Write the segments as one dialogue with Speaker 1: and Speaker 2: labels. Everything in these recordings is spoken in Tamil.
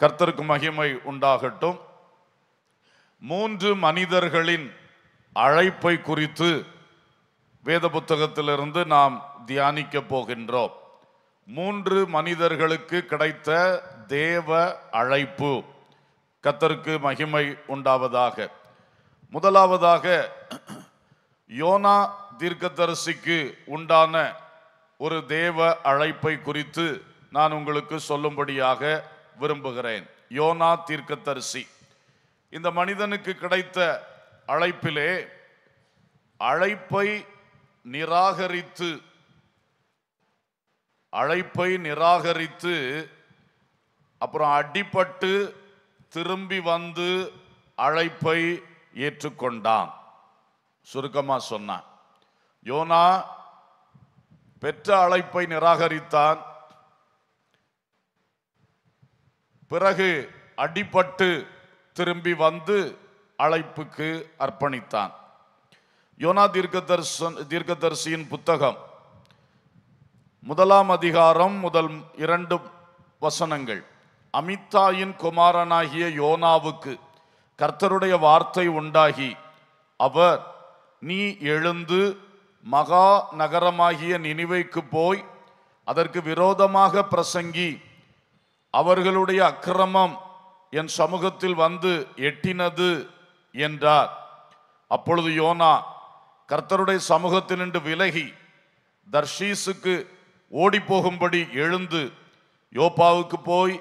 Speaker 1: கர்த்தருக்கு மகிமை உண்டாகட்டும். மூன்று மனிதர்களின் அழைப்பை குறித்து வேத புத்தகத்திலிருந்து நாம் தியானிக்க போகின்றோம். மூன்று மனிதர்களுக்கு கிடைத்த தேவ அழைப்பு கத்தருக்கு மகிமை உண்டாவதாக. முதலாவதாக யோனா தீர்க்கதரிசிக்கு உண்டான ஒரு தேவ அழைப்பை குறித்து நான் உங்களுக்கு சொல்லும்படியாக விரும்புகிறேன். யோனா தீர்க்கத்தரிசி இந்த மனிதனுக்கு கிடைத்த அழைப்பிலே அழைப்பை நிராகரித்து அழைப்பை நிராகரித்து அப்புறம் அடிபட்டு திரும்பி வந்து அழைப்பை ஏற்றுக்கொண்டான். சுருக்கமாக சொன்னான். யோனா பெற்ற அழைப்பை நிராகரித்தான். பிறகு அடிபட்டு திரும்பி வந்து அழைப்புக்கு அர்ப்பணித்தான். யோனா தீர்க்கதர்சன் தீர்க்கதர்சியின் புத்தகம். முதலாம் அதிகாரம் முதல் இரண்டு வசனங்கள். அமித்தாயின் குமாரனாகிய யோனாவுக்கு கர்த்தருடைய வார்த்தை உண்டாகி அவர் நீ எழுந்து மகா நகரமாகிய நினைவைக்கு போய் அதற்கு விரோதமாக பிரசங்கி அவர்களுடைய அக்கிரமம் என் சமூகத்தில் வந்து எட்டினது என்றார். அப்பொழுது யோனா கர்த்தருடைய சமூகத்தினின்று விலகி தர்ஷீஸுக்கு ஓடி போகும்படி எழுந்து யோப்பாவுக்கு போய்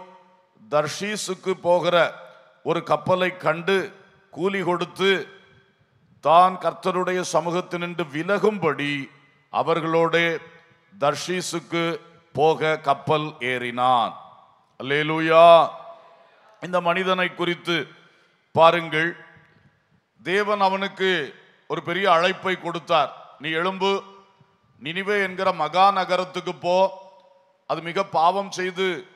Speaker 1: தர்ஷீஸுக்கு போகிற ஒரு கப்பலை கண்டு கூலி கொடுத்து தான் கர்த்தருடைய சமூகத்தினின்று விலகும்படி அவர்களோட தர்ஷீஸுக்கு போக கப்பல் ஏறினான். அல்லேலூயா. இந்த மனிதனை குறித்து பாருங்கள். தேவன் அவனுக்கு ஒரு பெரிய அழைப்பை கொடுத்தார். நீ எழும்பு. நினிவே என்கிற மகா நகரத்துக்கு போ. அது மிக பாவம் செய்து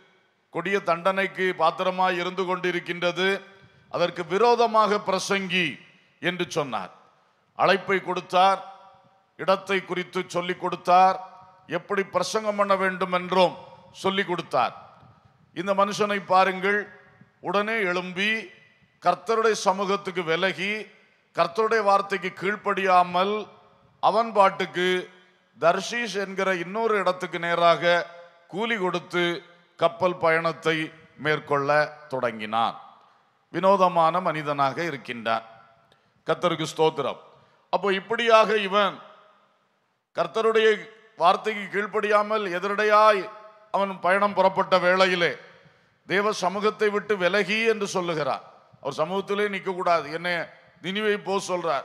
Speaker 1: கொடிய தண்டனைக்கு பாத்திரமாய் இருந்து கொண்டிருக்கின்றது. அதற்கு விரோதமாக பிரசங்கி என்று சொன்னார். அழைப்பை கொடுத்தார். இடத்தை குறித்து சொல்லிக் கொடுத்தார். எப்படி பிரசங்கம் பண்ண வேண்டும் என்றும் சொல்லிக் கொடுத்தார். இந்த மனுஷனை பாருங்கள். உடனே எழும்பி கர்த்தருடைய சமூகத்துக்கு விலகி கர்த்தருடைய வார்த்தைக்கு கீழ்ப்படியாமல் அவன் பாட்டுக்கு தர்ஷீஷ் என்கிற இன்னொரு இடத்துக்கு நேராக கூலி கொடுத்து கப்பல் பயணத்தை மேற்கொள்ள தொடங்கினான். வினோதமான மனிதனாக இருக்கின்றான். கர்த்தருக்கு ஸ்தோத்திரம். அப்போ இப்படியாக இவன் கர்த்தருடைய வார்த்தைக்கு கீழ்ப்படியாமல் எதிரடையாய் அவன் பயணம் புறப்பட்ட வேளையிலே தேவ சமூகத்தை விட்டு விலகி என்று சொல்லுகிறார். அவர் சமூகத்திலே நிற்க கூடாது என்னை நினிவை போ சொல்றார்.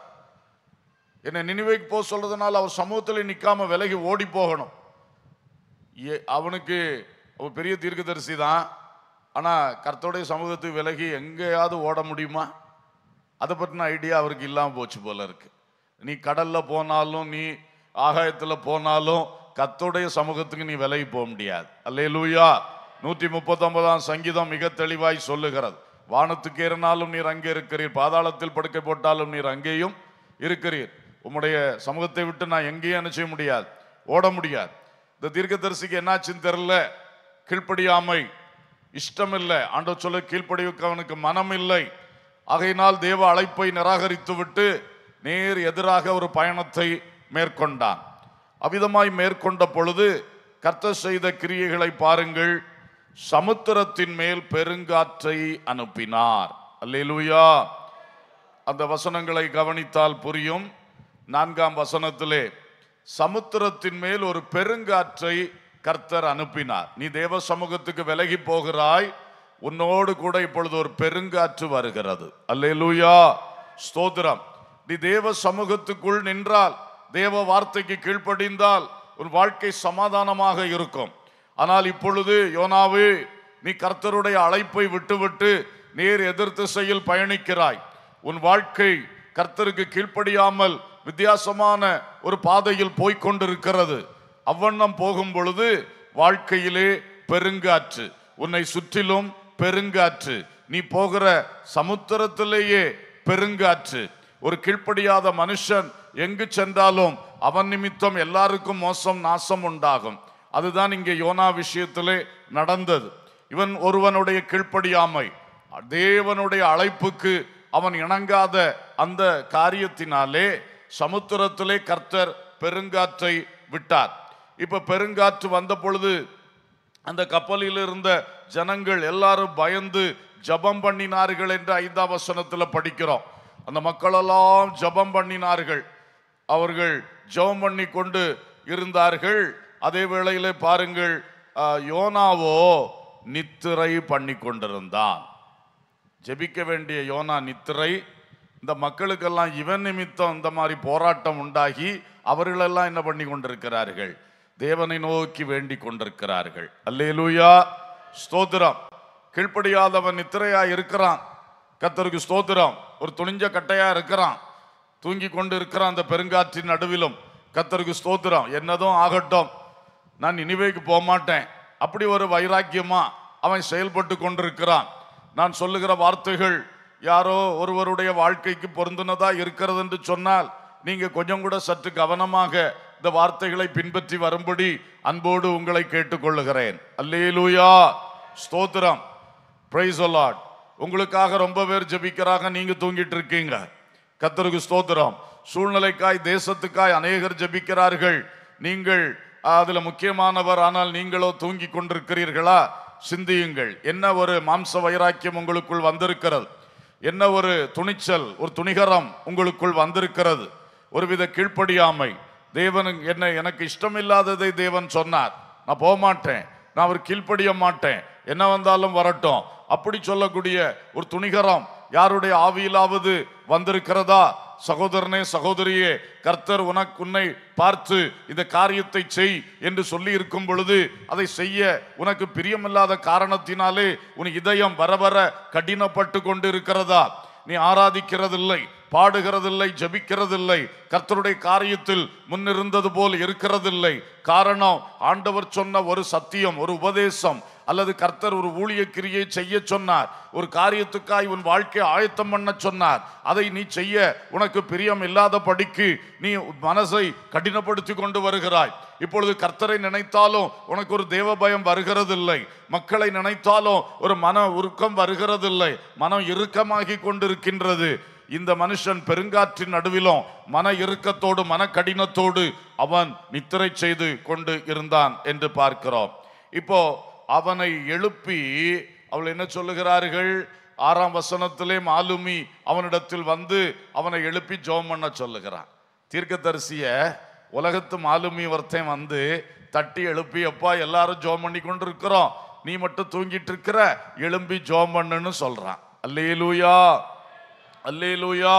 Speaker 1: என்னை நினைவைக்கு போக சொல்றதுனால அவர் சமூகத்திலே நிற்காம விலகி ஓடி போகணும். ஏ- அவனுக்கு அவன் பெரிய தீர்க்கதரிசி தான். ஆனால் கர்த்தோடைய சமூகத்துக்கு விலகி எங்கேயாவது ஓட முடியுமா? அதை பற்றின ஐடியா அவருக்கு இல்லாமல் போச்சு போல இருக்கு. நீ கடல்ல போனாலும் நீ ஆகாயத்தில் போனாலும் கத்துடைய சமூகத்துக்கு நீ விலகி போக முடியாது. அல்லே லூயா நூற்றி முப்பத்தொன்பதாம் சங்கீதம் மிக தெளிவாய் சொல்லுகிறது. வானத்துக்கு ஏறினாலும் நீர் அங்கே இருக்கிறீர். பாதாளத்தில் படுக்கை போட்டாலும் நீர் அங்கேயும் இருக்கிறீர். உம்முடைய சமூகத்தை விட்டு நான் எங்கேயும் என்ன முடியாது. ஓட முடியாது. இந்த தீர்க்கதரிசிக்கு என்னாச்சுன்னு தெரில கீழ்ப்படியாமை. இஷ்டம் இல்லை ஆண்டவர் சொல்ல கீழ்ப்படிவுக்கு அவனுக்கு மனம் இல்லை ஆகையினால் தேவ அழைப்பை நிராகரித்து விட்டு நேர் எதிராக ஒரு பயணத்தை மேற்கொண்டான். அவ்விதமாய் மேற்கொண்ட பொழுது கர்த்தர் செய்த கிரியைகளை பாருங்கள். சமுத்திரத்தின் மேல் பெருங்காற்றை அனுப்பினார். அல்லேலூயா. அந்த வசனங்களை கவனித்தால் புரியும். நான்காம் வசனத்திலே சமுத்திரத்தின் மேல் ஒரு பெருங்காற்றை கர்த்தர் அனுப்பினார். நீ தேவ சமூகத்துக்கு விலகி போகிறாய். உன்னோடு கூட இப்பொழுது ஒரு பெருங்காற்று வருகிறது. அல்லேலூயா. ஸ்தோத்திரம். நீ தேவ சமூகத்துக்குள் நின்றால் தேவ வார்த்தைக்கு கீழ்ப்படிந்தால் உன் வாழ்க்கை சமாதானமாக இருக்கும். ஆனால் இப்பொழுது யோனாவு நீ கர்த்தருடைய அழைப்பை விட்டுவிட்டு நேர் எதிர் திசையில் பயணிக்கிறாய். உன் வாழ்க்கை கர்த்தருக்கு கீழ்ப்படியாமல் வித்தியாசமான ஒரு பாதையில் போய்கொண்டிருக்கிறது அவ்வண்ணம் போகும் பொழுது வாழ்க்கையிலே பெருங்காற்று உன்னை சுற்றிலும் பெருங்காற்று நீ போகிற சமுத்திரத்திலேயே பெருங்காற்று ஒரு கீழ்ப்படியாத மனுஷன் எங்கு சென்றாலும் அவன் நிமித்தம் எல்லாருக்கும் மோசம் நாசம் உண்டாகும். அதுதான் இங்கே யோனா விஷயத்திலே நடந்தது. இவன் ஒருவனுடைய கீழ்ப்படியாமை தேவனுடைய அழைப்புக்கு அவன் இணங்காத அந்த காரியத்தினாலே சமுத்திரத்திலே கர்த்தர் பெருங்காற்றை விட்டார். இப்ப பெருங்காற்று வந்த பொழுது அந்த கப்பலில் இருந்த ஜனங்கள் எல்லாரும் பயந்து ஜெபம் பண்ணினார்கள் என்று ஐந்தாம் வசனத்தில் படிக்கிறோம். அந்த மக்களெல்லாம் ஜெபம் பண்ணினார்கள். அவர்கள் ஜெபம் பண்ணி கொண்டு இருந்தார்கள். அதே வேளையிலே பாருங்கள் யோனாவோ நித்திரை பண்ணி கொண்டிருந்தான். ஜெபிக்க வேண்டிய யோனா நித்திரை இந்த மக்களுக்கெல்லாம் இவன் நிமித்தம் இந்த மாதிரி போராட்டம் உண்டாகி அவர்களெல்லாம் என்ன பண்ணி கொண்டிருக்கிறார்கள்? தேவனை நோக்கி வேண்டி கொண்டிருக்கிறார்கள். அல்லேலூயா ஸ்தோத்திரம். கீழ்ப்படியாதவன் நித்திரையா இருக்கிறான். கத்தருக்கு ஸ்தோத்திரம். ஒரு துணிஞ்ச கட்டையா இருக்கிறான். தூங்கி கொண்டு இருக்கிறான் அந்த பெருங்காற்றின் நடுவிலும் கத்தருக்கு ஸ்தோத்திரம். என்னதும் ஆகட்டும். நான் நினைவேக்கு போக மாட்டேன் அப்படி ஒரு வைராக்கியமா அவன் செயல்பட்டு கொண்டிருக்கிறான். நான் சொல்லுகிற வார்த்தைகள் யாரோ ஒருவருடைய வாழ்க்கைக்கு பொருந்தினதா இருக்கிறது என்று சொன்னால் நீங்க கொஞ்சம் கூட சற்று கவனமாக இந்த வார்த்தைகளை பின்பற்றி வரும்படி அன்போடு உங்களை கேட்டுக்கொள்ளுகிறேன். அல்லேலூயா! ஸ்தோத்திரம். பிரைஸ் லார்ட் உங்களுக்காக ரொம்ப பேர் ஜபிக்கிறாங்க நீங்க தூங்கிட்டு இருக்கீங்க. கத்தருக்கு ஸ்தோத்திரம். சூழ்நிலைக்காய் தேசத்துக்காய் அநேகர் ஜெபிக்கிறார்கள். நீங்கள் அதில் முக்கியமானவர் ஆனால் நீங்களோ தூங்கி கொண்டிருக்கிறீர்களா? சிந்தியுங்கள். என்ன ஒரு மாம்ச வைராக்கியம் உங்களுக்குள் வந்திருக்கிறது? என்ன ஒரு துணிச்சல் ஒரு துணிகரம் உங்களுக்குள் வந்திருக்கிறது? ஒருவித கீழ்ப்படியாமை. தேவன் என்ன எனக்கு இஷ்டமில்லாததை தேவன் சொன்னார். நான் போக மாட்டேன் நான் அவர் கீழ்ப்படிய மாட்டேன் என்ன வந்தாலும் வரட்டும். அப்படி சொல்லக்கூடிய ஒரு துணிகரம் யாருடைய ஆவியிலாவது வந்திருக்கிறதா? சகோதரனே சகோதரியே கர்த்தர் உனக்கு உன்னை பார்த்து இந்த காரியத்தை செய் என்று சொல்லி இருக்கும் பொழுது அதை செய்ய உனக்கு பிரியமில்லாத காரணத்தினாலே உன் இதயம் வர வர கடினப்பட்டு கொண்டு இருக்கிறதா நீ ஆராதிக்கிறதில்லை பாடுகிறதில்லை ஜெபிக்கிறதில்லை கர்த்தருடைய காரியத்தில் முன்னிருந்தது போல் இருக்கிறதில்லை. காரணம் ஆண்டவர் சொன்ன ஒரு சத்தியம் ஒரு உபதேசம் அல்லது கர்த்தர் ஒரு ஊழிய கிரியை செய்ய சொன்னார் ஒரு காரியத்துக்காய் உன் வாழ்க்கையை ஆயத்தம் பண்ண சொன்னார் அதை நீ செய்ய உனக்கு பிரியம் இல்லாத படிக்கு நீ மனசை கடினப்படுத்தி கொண்டு வருகிறாய். இப்பொழுது கர்த்தரை நினைத்தாலும் உனக்கு ஒரு தேவ பயம் வருகிறதில்லை. மக்களை நினைத்தாலும் ஒரு மன உருக்கம் வருகிறதில்லை. மனம் இறுக்கமாகி கொண்டிருக்கின்றது. இந்த மனுஷன் பெருங்காற்றின் நடுவிலும் மன இறுக்கத்தோடு மன கடினத்தோடு அவன் நித்திரை செய்து கொண்டு இருந்தான் என்று பார்க்கிறோம். இப்போ அவனை எழுப்பி அவள் என்ன சொல்லுகிறார்கள்? ஆறாம் வசனத்திலே மாலுமி அவனிடத்தில் வந்து அவனை எழுப்பி ஜோம் பண்ண சொல்லுகிறான். தீர்க்கதரிசிய உலகத்து மாலுமி ஒருத்தன் வந்து தட்டி எழுப்பி அப்பா எல்லாரும் ஜோம் பண்ணி கொண்டு இருக்கிறோம் நீ மட்டும் தூங்கிட்டு இருக்கிற எழும்பி ஜோம் பண்ணுன்னு சொல்றான். அல்லே லூயா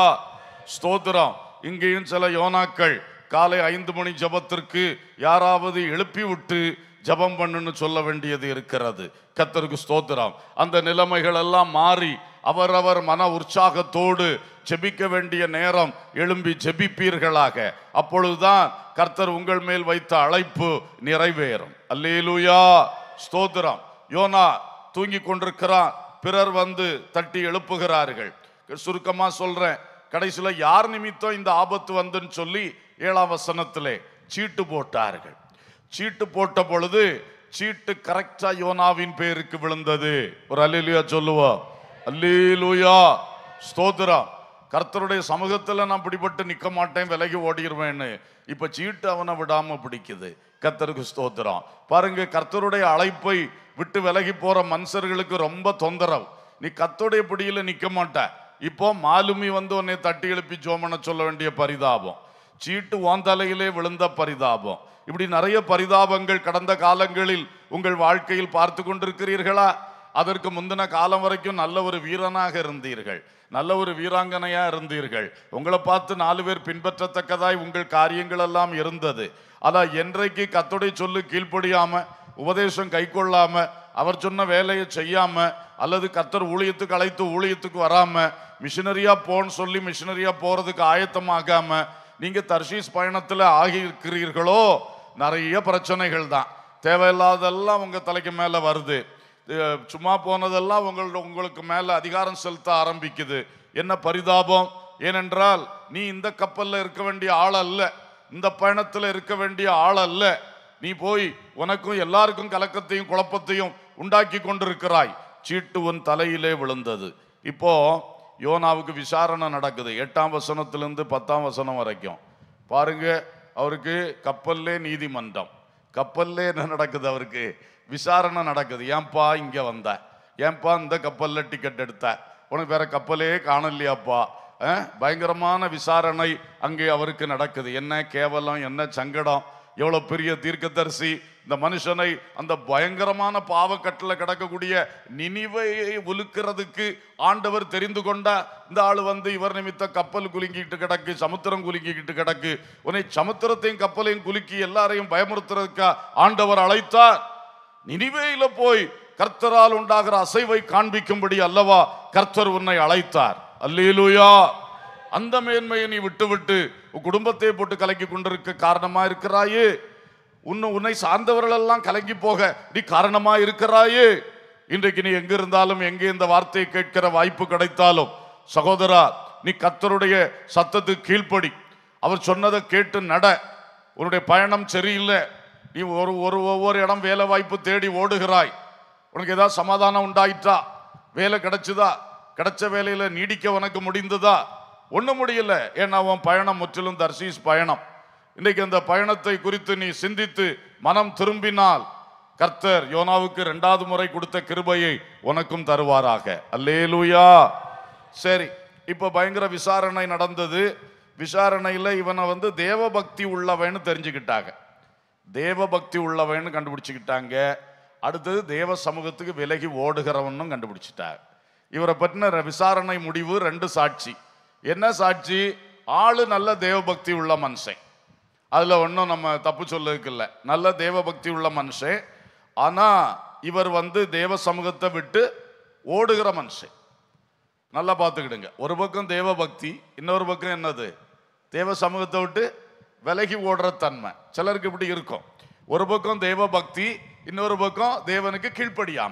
Speaker 1: ஸ்தோத்திரம். இங்கேயும் சில யோனாக்கள் காலை ஐந்து மணி ஜெபத்திற்கு யாராவது எழுப்பி விட்டு ஜெபம் பண்ணுன்னு சொல்ல வேண்டியது இருக்கிறது. கத்தருக்கு ஸ்தோத்திரம். அந்த நிலைமைகள் எல்லாம் மாறி அவரவர் மன உற்சாகத்தோடு ஜெபிக்க வேண்டிய நேரம் எழும்பி ஜெபிப்பீர்களாக. அப்பொழுதுதான் கர்த்தர் உங்கள் மேல் வைத்த அழைப்பு நிறைவேறும். அல்லேலூயா! ஸ்தோத்திரம். யோனா தூங்கி கொண்டிருக்கிறான். பிறர் வந்து தட்டி எழுப்புகிறார்கள். சுருக்கமாக சொல்றேன். கடைசியில் யார் நிமித்தம் இந்த ஆபத்து வந்துன்னு சொல்லி ஏழாம் வசனத்திலே சீட்டு போட்டார்கள். சீட்டு போட்ட பொழுது சீட்டு கரெக்டா யோனாவின் பேருக்கு விழுந்தது. ஒரு அல்லா சொல்லுவோம் அல்லூயா ஸ்தோத்திரம். கர்த்தருடைய சமூகத்தில் நான் பிடிபட்டு நிற்க மாட்டேன் விலகி ஓடிடுவேன்னு இப்ப சீட்டு அவனை விடாம பிடிக்குது. கர்த்தருக்கு ஸ்தோத்திரம். பாருங்க கர்த்தருடைய அழைப்பை விட்டு விலகி போற மனுஷர்களுக்கு ரொம்ப தொந்தரவு. நீ கத்தோடைய பிடியில நிக்க மாட்ட. இப்போ மாலுமி வந்து உன்னை தட்டி எழுப்பி ஜோமனை சொல்ல வேண்டிய பரிதாபம். சீட்டு ஓந்தலையிலே விழுந்த பரிதாபம். இப்படி நிறைய பரிதாபங்கள் கடந்த காலங்களில் உங்கள் வாழ்க்கையில் பார்த்து கொண்டிருக்கிறீர்களா? அதற்கு முந்தின காலம் வரைக்கும் நல்ல ஒரு வீரனாக இருந்தீர்கள். நல்ல ஒரு வீராங்கனையா இருந்தீர்கள். உங்களை பார்த்து நாலு பேர் பின்பற்றத்தக்கதாய் உங்கள் காரியங்கள் எல்லாம் இருந்தது. அதான் என்றைக்கு கத்தோடைய சொல்லு கீழ்ப்படியாம உபதேசம் கைக்கொள்ளாம அவர் சொன்ன வேலையை செய்யாம அல்லது கத்தர் ஊழியத்துக்கு அழைத்து ஊழியத்துக்கு வராம மிஷினரியா போன்னு சொல்லி மிஷினரியா போறதுக்கு ஆயத்தமாகாம நீங்க தர்ஷீஸ் பயணத்தில் ஆகியிருக்கிறீர்களோ நிறைய பிரச்சனைகள் தான். தேவையில்லாதெல்லாம் உங்க தலைக்கு மேல வருது. சும்மா போனதெல்லாம் உங்களோட உங்களுக்கு மேல அதிகாரம் செலுத்த ஆரம்பிக்குது. என்ன பரிதாபம்? ஏனென்றால் நீ இந்த கப்பல்ல இருக்க வேண்டிய ஆள் அல்ல. இந்த பயணத்தில் இருக்க வேண்டிய ஆள் அல்ல. நீ போய் உனக்கும் எல்லாருக்கும் கலக்கத்தையும் குழப்பத்தையும் உண்டாக்கி கொண்டிருக்கிறாய். சீட்டு உன் தலையிலே விழுந்தது. இப்போ யோனாவுக்கு விசாரணை நடக்குது. எட்டாம் வசனத்திலிருந்து பத்தாம் வசனம் வரைக்கும். பாருங்க அவருக்கு கப்பல்லே நீதிமன்றம். கப்பல்லே என்ன நடக்குது அவருக்கு? விசாரணை நடக்குது. ஏன்பா இங்க வந்த? ஏன்பா இந்த கப்பல்ல டிக்கெட் எடுத்த? உனக்கு வேற கப்பலே காணலையாப்பா. பயங்கரமான விசாரணை அங்கே அவருக்கு நடக்குது. என்ன கேவலம்? என்ன சங்கடம்? எவ்வளவு பெரிய தீர்க்கதரிசி? இந்த மனுஷனை அந்த பயங்கரமான பாவக்கட்டில் கிடக்கக்கூடிய நினிவையை ஒழுக்கிறதுக்கு ஆண்டவர் தெரிந்து கொண்டா இந்த ஆள் வந்து இவர் நிமித்த கப்பல் குலுங்கிக்கிட்டு கிடக்கு சமுத்திரம் குலுங்கிக்கிட்டு கிடக்கு. உன்னை சமுத்திரத்தையும் கப்பலையும் குலுக்கி எல்லாரையும் பயமுறுத்துறதுக்கா ஆண்டவர் அழைத்தார். நினிவேயில போய் கர்த்தரால் உண்டாகிற அசைவை காண்பிக்கும்படி அல்லவா கர்த்தர் உன்னை அழைத்தார். அல்லேலூயா. அந்த மேன்மையை நீ விட்டுவிட்டு உன் குடும்பத்தை போட்டு கலக்கி கொண்டிருக்க காரணமா இருக்கிறாயே. உன்னை உன்னை சார்ந்தவர்கள் எல்லாம் கலங்கி போக நீ காரணமா இருக்கிறாயே. இன்றைக்கு நீ எங்க இருந்தாலும் எங்கே இந்த வார்த்தையை கேட்கிற வாய்ப்பு கிடைத்தாலும் சகோதரா நீ கத்தருடைய சத்தத்துக்கு கீழ்ப்படி. அவர் சொன்னதை கேட்டு நட. உன்னுடைய பயணம் சரியில்லை. நீ ஒரு ஒரு ஒவ்வொரு இடம் வேலை வாய்ப்பு தேடி ஓடுகிறாய். உனக்கு ஏதாவது சமாதானம் உண்டாயிற்றா? வேலை கிடைச்சுதா? கிடைச்ச வேலையில நீடிக்க உனக்கு முடிந்ததா? ஒன்றும் முடியல. ஏன்னா உன் பயணம் முற்றிலும் தர்சீஸ் பயணம். இன்றைக்கு அந்த பயணத்தை குறித்து நீ சிந்தித்து மனம் திரும்பினால் கர்த்தர் யோனாவுக்கு ரெண்டாவது முறை கொடுத்த கிருபையை உனக்கும் தருவாராக. அல்லேலூயா. சரி இப்போ பயங்கர விசாரணை நடந்தது. விசாரணையில் இவனை வந்து தேவபக்தி உள்ளவன்னு தெரிஞ்சுக்கிட்டாங்க. தேவபக்தி உள்ளவன்னு கண்டுபிடிச்சிக்கிட்டாங்க. அடுத்தது தேவ சமூகத்துக்கு விலகி ஓடுகிறவனும் கண்டுபிடிச்சிட்டாங்க. இவரை பற்றின விசாரணை முடிவு ரெண்டு சாட்சி. என்ன சாட்சி? ஆளு நல்ல தேவபக்தி உள்ள மனுஷன். அதில் ஒன்றும் நம்ம தப்பு சொல்லதுக்கு இல்லை. நல்ல தேவபக்தி உள்ள மனுஷன். ஆனால் இவர் வந்து தேவ சமூகத்தை விட்டு ஓடுகிற மனுஷன். நல்லா பார்த்துக்கிடுங்க. ஒரு பக்கம் தேவ பக்தி இன்னொரு பக்கம் என்னது? தேவ சமூகத்தை விட்டு விலகி ஓடுற தன்மை. சிலருக்கு இப்படி இருக்கும். ஒரு பக்கம் தேவ பக்தி இன்னொரு பக்கம் தேவனுக்கு கீழ்ப்படியாம.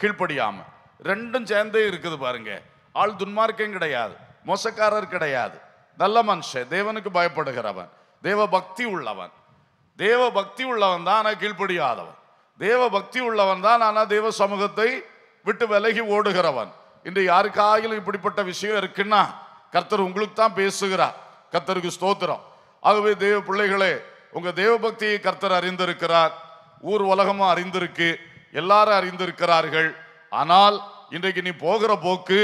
Speaker 1: கீழ்ப்படியாம. ரெண்டும் சேர்ந்தே இருக்குது பாருங்க. ஆள் துன்மார்க்கம் கிடையாது. மோசக்காரர் கிடையாது. நல்ல மனுஷன். தேவனுக்கு பயப்படுகிறவன். தேவ பக்தி உள்ளவன் தேவ பக்தி உள்ளவன் தான் ஆனால் கீழ்ப்படியாதவன். தேவ பக்தி உள்ளவன் தான் ஆனால் தேவ சமூகத்தை விட்டு விலகி ஓடுகிறவன். இன்று யாருக்காயிலும் இப்படிப்பட்ட விஷயம் இருக்குன்னா கர்த்தர் உங்களுக்கு தான் பேசுகிறார். கர்த்தருக்கு ஸ்தோத்திரம். ஆகவே தேவ பிள்ளைகளே உங்கள் தேவ பக்தியை கர்த்தர் அறிந்திருக்கிறார். ஊர் உலகமும் அறிந்திருக்கு. எல்லாரும் அறிந்திருக்கிறார்கள். ஆனால் இன்றைக்கு நீ போகிற போக்கு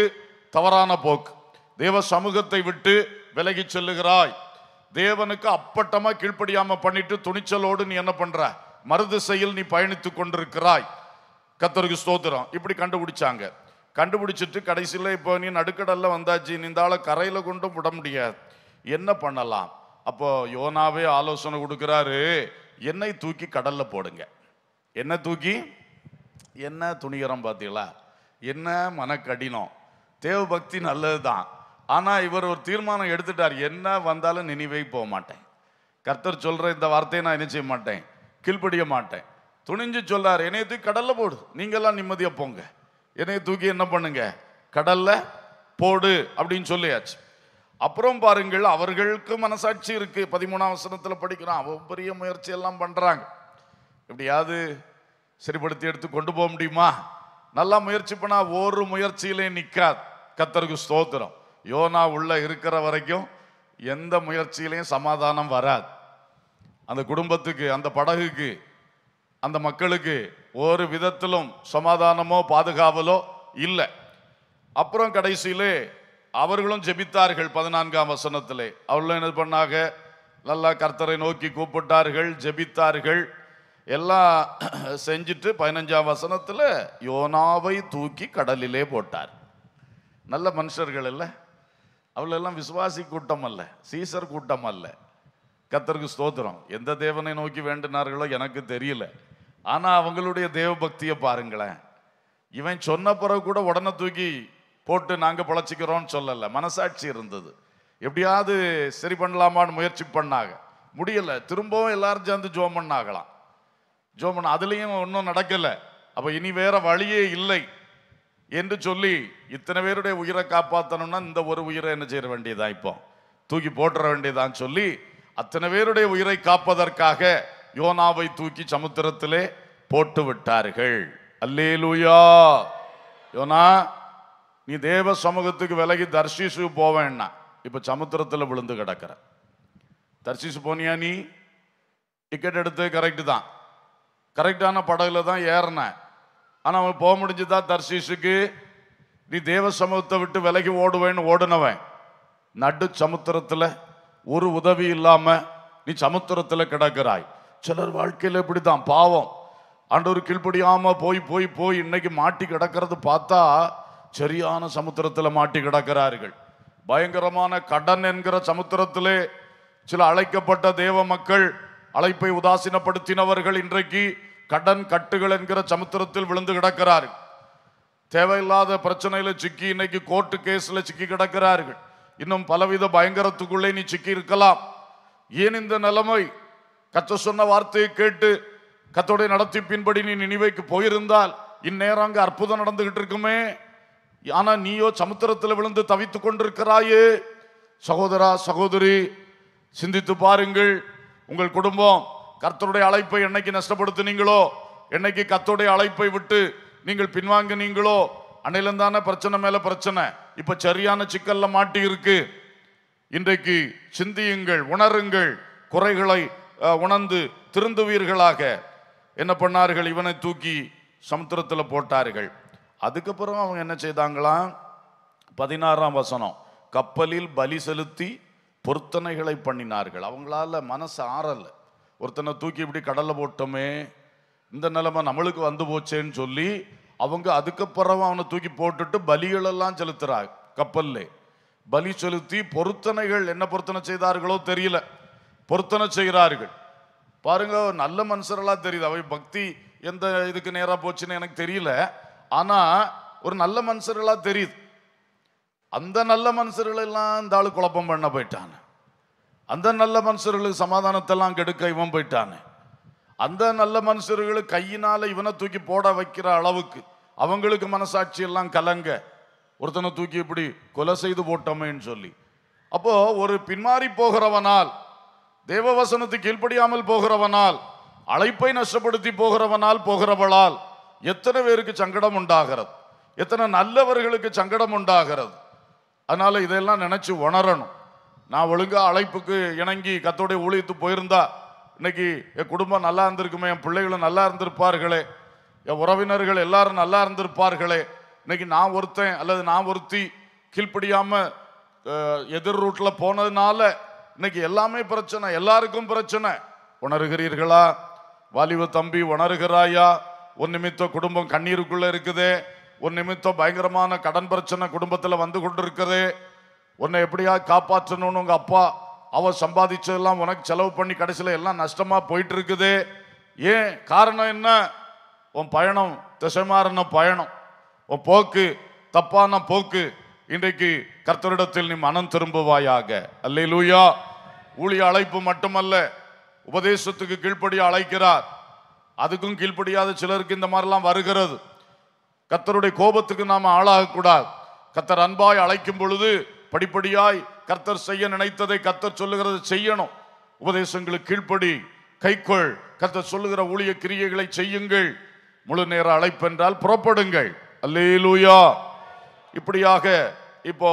Speaker 1: தவறான போக்கு. தேவ சமூகத்தை விட்டு விலகி செல்லுகிறாய். தேவனுக்கு அப்பட்டமா கீழ்ப்படியாம பண்ணிட்டு துணிச்சலோடு நீ என்ன பண்ற? மருதிசையில் நீ பயணித்துக் கொண்டிருக்கிறாய். கத்தருக்கு ஸ்தோத்திரம். இப்படி கண்டுபிடிச்சாங்க. கண்டுபிடிச்சிட்டு கடைசியில் இப்போ நீ நடுக்கடல்ல வந்தாச்சு நீ இந்த ஆளை கரையில் கொண்டும் விட முடியாது. என்ன பண்ணலாம்? அப்போ யோனாவே ஆலோசனை கொடுக்குறாரு என்னை தூக்கி கடல்ல போடுங்க. என்ன தூக்கி? என்ன துணிகரம் பார்த்தீங்களா? என்ன மனக்கடினம்? தேவ பக்தி நல்லதுதான். ஆனால் இவர் ஒரு தீர்மானம் எடுத்துட்டார். என்ன வந்தாலும் நினைவே போக மாட்டேன். கர்த்தர் சொல்கிற இந்த வார்த்தையை நான் என்ன செய்ய மாட்டேன்? கீழ்ப்படிய மாட்டேன். துணிஞ்சு சொல்லார் என்னைய தூக்கி கடலில் போடு. நீங்கள்லாம் நிம்மதியாக போங்க. என்னைய தூக்கி என்ன பண்ணுங்க? கடலில் போடு அப்படின்னு சொல்லியாச்சு. அப்புறம் பாருங்கள் அவர்களுக்கு மனசாட்சி இருக்கு. பதிமூணாம் வசனத்தில் படிக்கிறான் அவன் பெரிய முயற்சி எல்லாம் பண்ணுறாங்க எப்படியாவது சரிப்படுத்தி எடுத்து கொண்டு போக முடியுமா? நல்லா முயற்சி பண்ணா ஒரு முயற்சியிலே நிற்காது கத்தருக்கு ஸ்தோத்திரம். யோனா உள்ள இருக்கிற வரைக்கும் எந்த முயற்சியிலையும் சமாதானம் வராது. அந்த குடும்பத்துக்கு அந்த படகுக்கு அந்த மக்களுக்கு ஒரு விதத்திலும் சமாதானமோ பாதுகாவலோ இல்லை. அப்புறம் கடைசியிலே அவர்களும் ஜெபித்தார்கள் பதினான்காம் வசனத்திலே. அவர்களும் என்ன பண்ணாங்க? நல்லா கர்த்தரை நோக்கி கூப்பிட்டார்கள் ஜெபித்தார்கள். எல்லாம் செஞ்சுட்டு பதினஞ்சாம் வசனத்தில் யோனாவை தூக்கி கடலிலே போட்டார். நல்ல மனுஷர்கள் இல்லை? அவளெல்லாம் விசுவாசி கூட்டம் அல்ல சீசர் கூட்டம் அல்ல கத்தருக்கு ஸ்தோத்திரம். எந்த தேவனை நோக்கி வேண்டினார்களோ எனக்கு தெரியல. ஆனால் அவங்களுடைய தேவ பக்தியை பாருங்களேன். இவன் சொன்ன பிறகு கூட உடனே தூக்கி போட்டு நாங்கள் பிழைச்சிக்கிறோம்னு சொல்லலை. மனசாட்சி இருந்தது. எப்படியாவது சரி பண்ணலாமான்னு முயற்சி பண்ணாங்க. முடியல. திரும்பவும் எல்லாரும் சேர்ந்து ஜோம் பண்ணாகலாம் ஜோம் பண்ண அதுலேயும் ஒன்றும் நடக்கல. அப்போ இனி வேற வழியே இல்லை. என்று சொல்லி இத்தனை பேருடைய உயிரை காப்பாற்றணும்னா இந்த ஒரு உயிரை என்ன செய்ய வேண்டியதா இப்போ? தூக்கி போட்டுற வேண்டியதான் சொல்லி அத்தனை பேருடைய உயிரை காப்பதற்காக யோனாவை தூக்கி சமுத்திரத்திலே போட்டு விட்டார்கள். அல்லேலூயா! யோனா நீ தேவ சமூகத்துக்கு விலகி தர்ஷிசு போவேன்னா இப்போ சமுத்திரத்தில் விழுந்து கிடக்கிற. தர்ஷிசு போனியா நீ? டிக்கெட் எடுத்து கரெக்டு தான். கரெக்டான படகுல தான் ஏறினேன் ஆனால் அவன் போக முடிஞ்சுதா? தர்சீஸுக்கு நீ தேவ சமூகத்தை விட்டு விலகி ஓடுவேன்னு ஓடுனவன். நடு சமுத்திரத்தில் ஒரு உதவி இல்லாமல் நீ சமுத்திரத்தில் கிடக்கிறாய். சிலர் வாழ்க்கையில் இப்படி தான் பாவம். ஆண்டவர் கீழ்படியாமல் போய் போய் போய் இன்னைக்கு மாட்டி கிடக்கிறது பார்த்தா சரியான சமுத்திரத்தில் மாட்டி கிடக்கிறார்கள். பயங்கரமான கடன் என்கிற சமுத்திரத்திலே சில அழைக்கப்பட்ட தேவ மக்கள் அழைப்பை உதாசீனப்படுத்தினவர்கள் இன்றைக்கு கடன் கட்டுகள் என்கிற சமுத்திரத்தில் விழுந்து கிடக்கிறார்கள். தேவையில்லாத பிரச்சனையில சிக்கி இன்னைக்கு கோர்ட்டு கேஸ்ல சிக்கி கிடக்கிறார்கள். இன்னும் பலவித பயங்கரத்துக்குள்ளே நீ சிக்கி இருக்கலாம். ஏன் இந்த நிலைமை? கத்த சொன்ன வார்த்தையை கேட்டு கத்தோடைய நடத்திப்பின்படி நீ நினைவைக்கு போயிருந்தால் இந்நேரம் அங்கே அற்புதம் நடந்துகிட்டு இருக்குமே. ஆனா நீயோ சமுத்திரத்தில் விழுந்து தவித்துக் கொண்டிருக்கிறாயே. சகோதரா சகோதரி சிந்தித்து பாருங்கள். உங்கள் குடும்பம் கர்த்தருடைய அழைப்பை என்னைக்கு நஷ்டப்படுத்தினீங்களோ என்னைக்கு கர்த்தருடைய அழைப்பை விட்டு நீங்கள் பின்வாங்கினீங்களோ அன்னையிலும் தானே பிரச்சனை மேல பிரச்சனை இப்ப சரியான சிக்கல்ல மாட்டி இருக்கு இன்றைக்கு சிந்தியுங்கள் உணருங்கள் குறைகளை உணர்ந்து திருந்துவீர்களாக. என்ன பண்ணார்கள்? இவனை தூக்கி சமுத்திரத்தில் போட்டார்கள். அதுக்கப்புறம் அவங்க என்ன செய்தாங்களாம் பதினாறாம் வசனம் கப்பலில் பலி செலுத்தி பொருத்தனைகளை பண்ணினார்கள். அவங்களால மனசு ஆறலை. ஒருத்தனை தூக்கி இப்படி கடலில் போட்டோமே இந்த நிலைமை நம்மளுக்கு வந்து போச்சேன்னு சொல்லி அவங்க அதுக்கப்புறம் அவனை தூக்கி போட்டுட்டு பலிகளெல்லாம் செலுத்துறாங்க கப்பல்ல. பலி செலுத்தி பொருத்தனைகள் என்ன பொருத்தனை செய்தார்களோ தெரியல. பொருத்தனை செய்கிறார்கள். பாருங்க நல்ல மனுஷர்களாக தெரியுது. அவை பக்தி எந்த இதுக்கு நேராக போச்சுன்னு எனக்கு தெரியல. ஆனால் ஒரு நல்ல மனுஷர்களாக தெரியுது. அந்த நல்ல மனுஷர்களெல்லாம் இந்த ஆள் குழப்பம் பண்ண போயிட்டான் அந்த நல்ல மனுஷர்களுக்கு சமாதானத்தெல்லாம் கெடுக்க இவன் போயிட்டானே. அந்த நல்ல மனுஷர்களுக்கு கையினால் இவனை தூக்கி போட வைக்கிற அளவுக்கு அவங்களுக்கு மனசாட்சி எல்லாம் கலங்க. ஒருத்தனை தூக்கி இப்படி கொலை செய்து போட்டோமேன்னு சொல்லி. அப்போ ஒரு பின்மாறி போகிறவனால் தேவவசனத்து கீழ்ப்படியாமல் போகிறவனால் அழைப்பை நஷ்டப்படுத்தி போகிறவனால் போகிறவளால் எத்தனை பேருக்கு சங்கடம் உண்டாகிறது? எத்தனை நல்லவர்களுக்கு சங்கடம் உண்டாகிறது? அதனால இதெல்லாம் நினைச்சு உணரணும். நான் ஒழுங்கா அழைப்புக்கு இணங்கி கத்தோடைய ஊழியத்து போயிருந்தா இன்னைக்கு என் குடும்பம் நல்லா இருந்திருக்குமே என் பிள்ளைகளும் நல்லா இருந்திருப்பார்களே என் உறவினர்கள் எல்லாரும் நல்லா இருந்திருப்பார்களே இன்னைக்கு நான் ஒருத்தன் அல்லது நான் ஒருத்தி கீழ்ப்படியாம எதிர் ரூட்ல போனதுனால இன்னைக்கு எல்லாமே பிரச்சனை எல்லாருக்கும் பிரச்சனை. உணர்கிறீர்களா? வாலிப தம்பி உணர்கிறாயா? ஒரு நிமித்த குடும்பம் கண்ணீருக்குள்ள இருக்குதே ஒரு நிமித்தம் பயங்கரமான கடன் பிரச்சனை குடும்பத்தில் வந்து கொண்டிருக்குது உன்னை எப்படியா காப்பாற்றணும்னு உங்க அப்பா அவ சம்பாதிச்சதெல்லாம் உனக்கு செலவு பண்ணி கடைசியில் எல்லாம் நஷ்டமா போயிட்டு இருக்குது ஏன்? காரணம் என்ன? உன் பயணம் திசை மாறின பயணம். உன் போக்கு தப்பான போக்கு இன்றைக்கு கர்த்தரிடத்தில் நீ மனம் திரும்புவாயாக. அல்லேலூயா. ஊழிய அழைப்பு மட்டுமல்ல உபதேசத்துக்கு கீழ்ப்படிய அழைக்கிறார். அதுக்கும் கீழ்ப்படியாத சிலருக்கு இந்த மாதிரிலாம் வருகிறது. கர்த்தருடைய கோபத்துக்கு நாம் ஆளாகக்கூடாது. கர்த்தர் அன்பாய் அழைக்கும் பொழுது படிப்படியாய் கர்த்தர் செய்ய நினைத்ததை கர்த்தர் சொல்லுகிறது செய்யணும். உபதேசங்களுக்கு கீழ்ப்படி கைக்கொள். கர்த்தர் சொல்லுகிற ஊழிய கிரியைகளை செய்யுங்கள். முழு நேர அழைப்பென்றால் புறப்படுங்கள். அல்லேலூயா. இப்படியாக இப்போ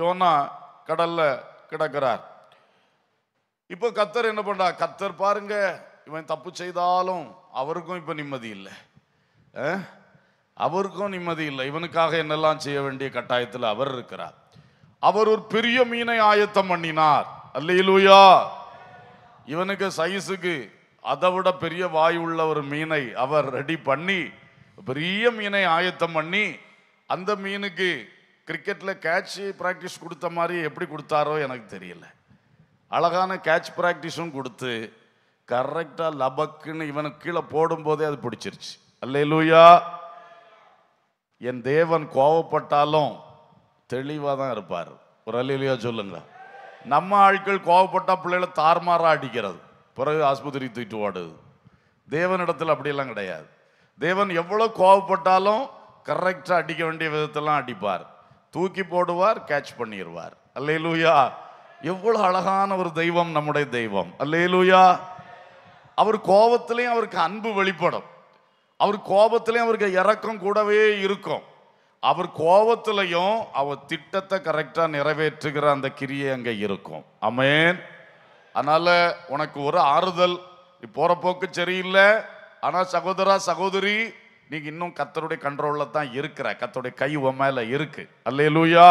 Speaker 1: யோனா கடல்ல கிடக்கிறார். இப்போ கத்தர் என்ன பண்றா? கத்தர் பாருங்க இவன் தப்பு செய்தாலும் அவருக்கும் இப்போ நிம்மதி இல்லை. அவருக்கும் நிம்மதி இல்லை. இவனுக்காக என்னெல்லாம் செய்ய வேண்டிய கட்டாயத்தில் அவர் இருக்கிறார். அவர் ஒரு பெரிய மீனை ஆயத்தம் பண்ணினார். அல்லையிலூயா இவனுக்கு சைஸுக்கு அதை விட பெரிய வாய் உள்ள ஒரு மீனை அவர் ரெடி பண்ணி பெரிய மீனை ஆயத்தம் பண்ணி அந்த மீனுக்கு கிரிக்கெட்டில் கேட்ச் ப்ராக்டிஸ் கொடுத்த மாதிரி எப்படி கொடுத்தாரோ எனக்கு தெரியல. அழகான கேட்ச் ப்ராக்டிஸும் கொடுத்து கரெக்டாக லபக்குன்னு இவனுக்கு கீழே போடும்போதே அது பிடிச்சிருச்சு. அல்லேலூயா. என் தேவன் கோவப்பட்டாலும் தெளிவாக தான் இருப்பார். ஒரு அல்லேலூயா சொல்லுங்க. நம்ம ஆட்கள் கோவப்பட்டா பிள்ளைகளை தார்மாராக அடிக்கிறது. பிறகு ஆஸ்பத்திரி தூக்கிட்டு ஓடுது. தேவனிடத்தில் அப்படியெல்லாம் கிடையாது. தேவன் எவ்வளோ கோவப்பட்டாலும் கரெக்டாக அடிக்க வேண்டிய விதத்தெல்லாம் அடிப்பார். தூக்கி போடுவார் கேட்ச் பண்ணிடுவார் அல்லேலூயா. எவ்வளோ அழகான ஒரு தெய்வம் நம்முடைய தெய்வம். அல்லேலூயா. அவர் கோபத்திலையும் அவருக்கு அன்பு வெளிப்படும். அவர் கோபத்திலையும் அவருக்கு இறக்கம் கூடவே இருக்கும். அவர் கோபத்திலையும் அவர் திட்டத்தை கரெக்டாக நிறைவேற்றுகிற அந்த கிரியை அங்கே இருக்கும். அமேன் அதனால் உனக்கு ஒரு ஆறுதல். நீ போகிற போக்கு சரியில்லை. ஆனால் சகோதரா சகோதரி நீங்கள் இன்னும் கத்தருடைய கண்ட்ரோலில் தான் இருக்கிற. கத்தருடைய கை உன் இருக்குது அல்லே லூயா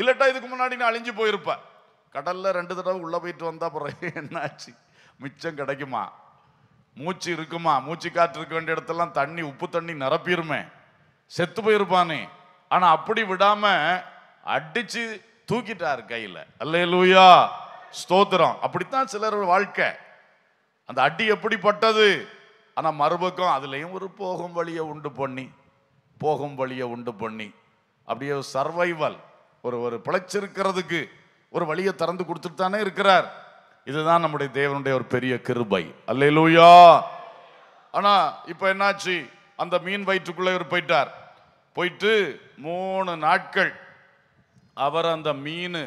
Speaker 1: இல்லட்டா இதுக்கு முன்னாடி நான் அழிஞ்சு போயிருப்ப. கடலில் ரெண்டு தடவை உள்ளே போயிட்டு வந்தால் பிறகு என்னாச்சு? மிச்சம் கிடைக்குமா? மூச்சு இருக்குமா? மூச்சு காற்று இருக்க வேண்டிய இடத்தெல்லாம் தண்ணி உப்பு தண்ணி நிரப்பிருமே. செத்து போயிருப்பானே. ஆனால் அப்படி விடாம அடிச்சு தூக்கிட்டார் கையில. அல்லேலூயா. ஸ்தோத்திரம். அப்படித்தான் சிலர் வாழ்க்கை. அந்த அடி எப்படிப்பட்டது? ஆனால் மறுபக்கம் அதுலேயும் ஒரு போகும் வழியை உண்டு பண்ணி போகும் வழியை உண்டு பண்ணி. அப்படியே சர்வைவல் ஒரு ஒரு பிழைச்சிருக்கிறதுக்கு ஒரு வழியை திறந்து கொடுத்துட்டு தானே இருக்கிறார். இதுதான் நம்முடைய தேவனுடைய ஒரு பெரிய கிருபை. அல்லேலூயா. ஆனால் இப்போ என்னாச்சு? அந்த மீன் வயிற்றுக்குள்ளே இவர் போயிட்டார். போயிட்டு மூணு நாட்கள் அவர் அந்த மீன்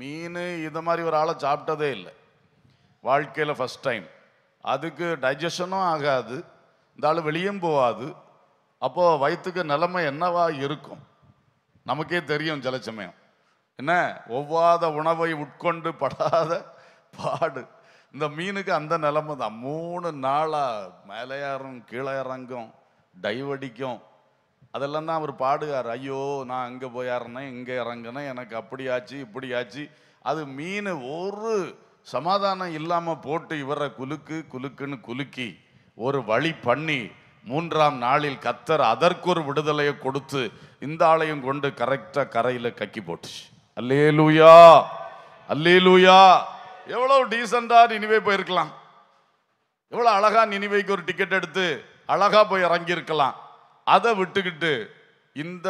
Speaker 1: மீன் இது மாதிரி ஒரு ஆளை சாப்பிட்டதே இல்லை. வாழ்க்கையில் ஃபஸ்ட் டைம் அதுக்கு டைஜஷனும் ஆகாது இந்த ஆள் வெளியும் போகாது. அப்போது வயிற்றுக்கு நிலைமை என்னவா இருக்கும்? நமக்கே தெரியும் சில சமயம் என்ன? ஒவ்வாத உணவை உட்கொண்டு படாத பாடு. இந்த மீனுக்கு அந்த நிலைமை தான் மூணு நாளாக மேலே ஏறும் கீழே இறங்கும் டைவடிக்கும் அதெல்லாம் தான் அவர் பாடுகார். ஐயோ நான் அங்கே போய் இறங்கினேன் இங்கே இறங்கினேன் எனக்கு அப்படி ஆச்சு இப்படி ஆச்சு அது மீன் ஒரு சமாதானம் இல்லாமல் போட்டு இவரை குலுக்கு குலுக்குன்னு குலுக்கி ஒரு வழி பண்ணி மூன்றாம் நாளில் கத்தர் அதற்கொரு விடுதலையை கொடுத்து இந்த ஆளையும் கொண்டு கரெக்டாக கரையில் கக்கி போட்டுச்சு. அல்லே லூயா அல்லே லூயா எவ்வளோ டீசெண்டாக நினைவே போயிருக்கலாம். எவ்வளோ அழகாக நினைவைக்கு ஒரு டிக்கெட் எடுத்து அழகாக போய் இறங்கியிருக்கலாம். அதை விட்டுக்கிட்டு இந்த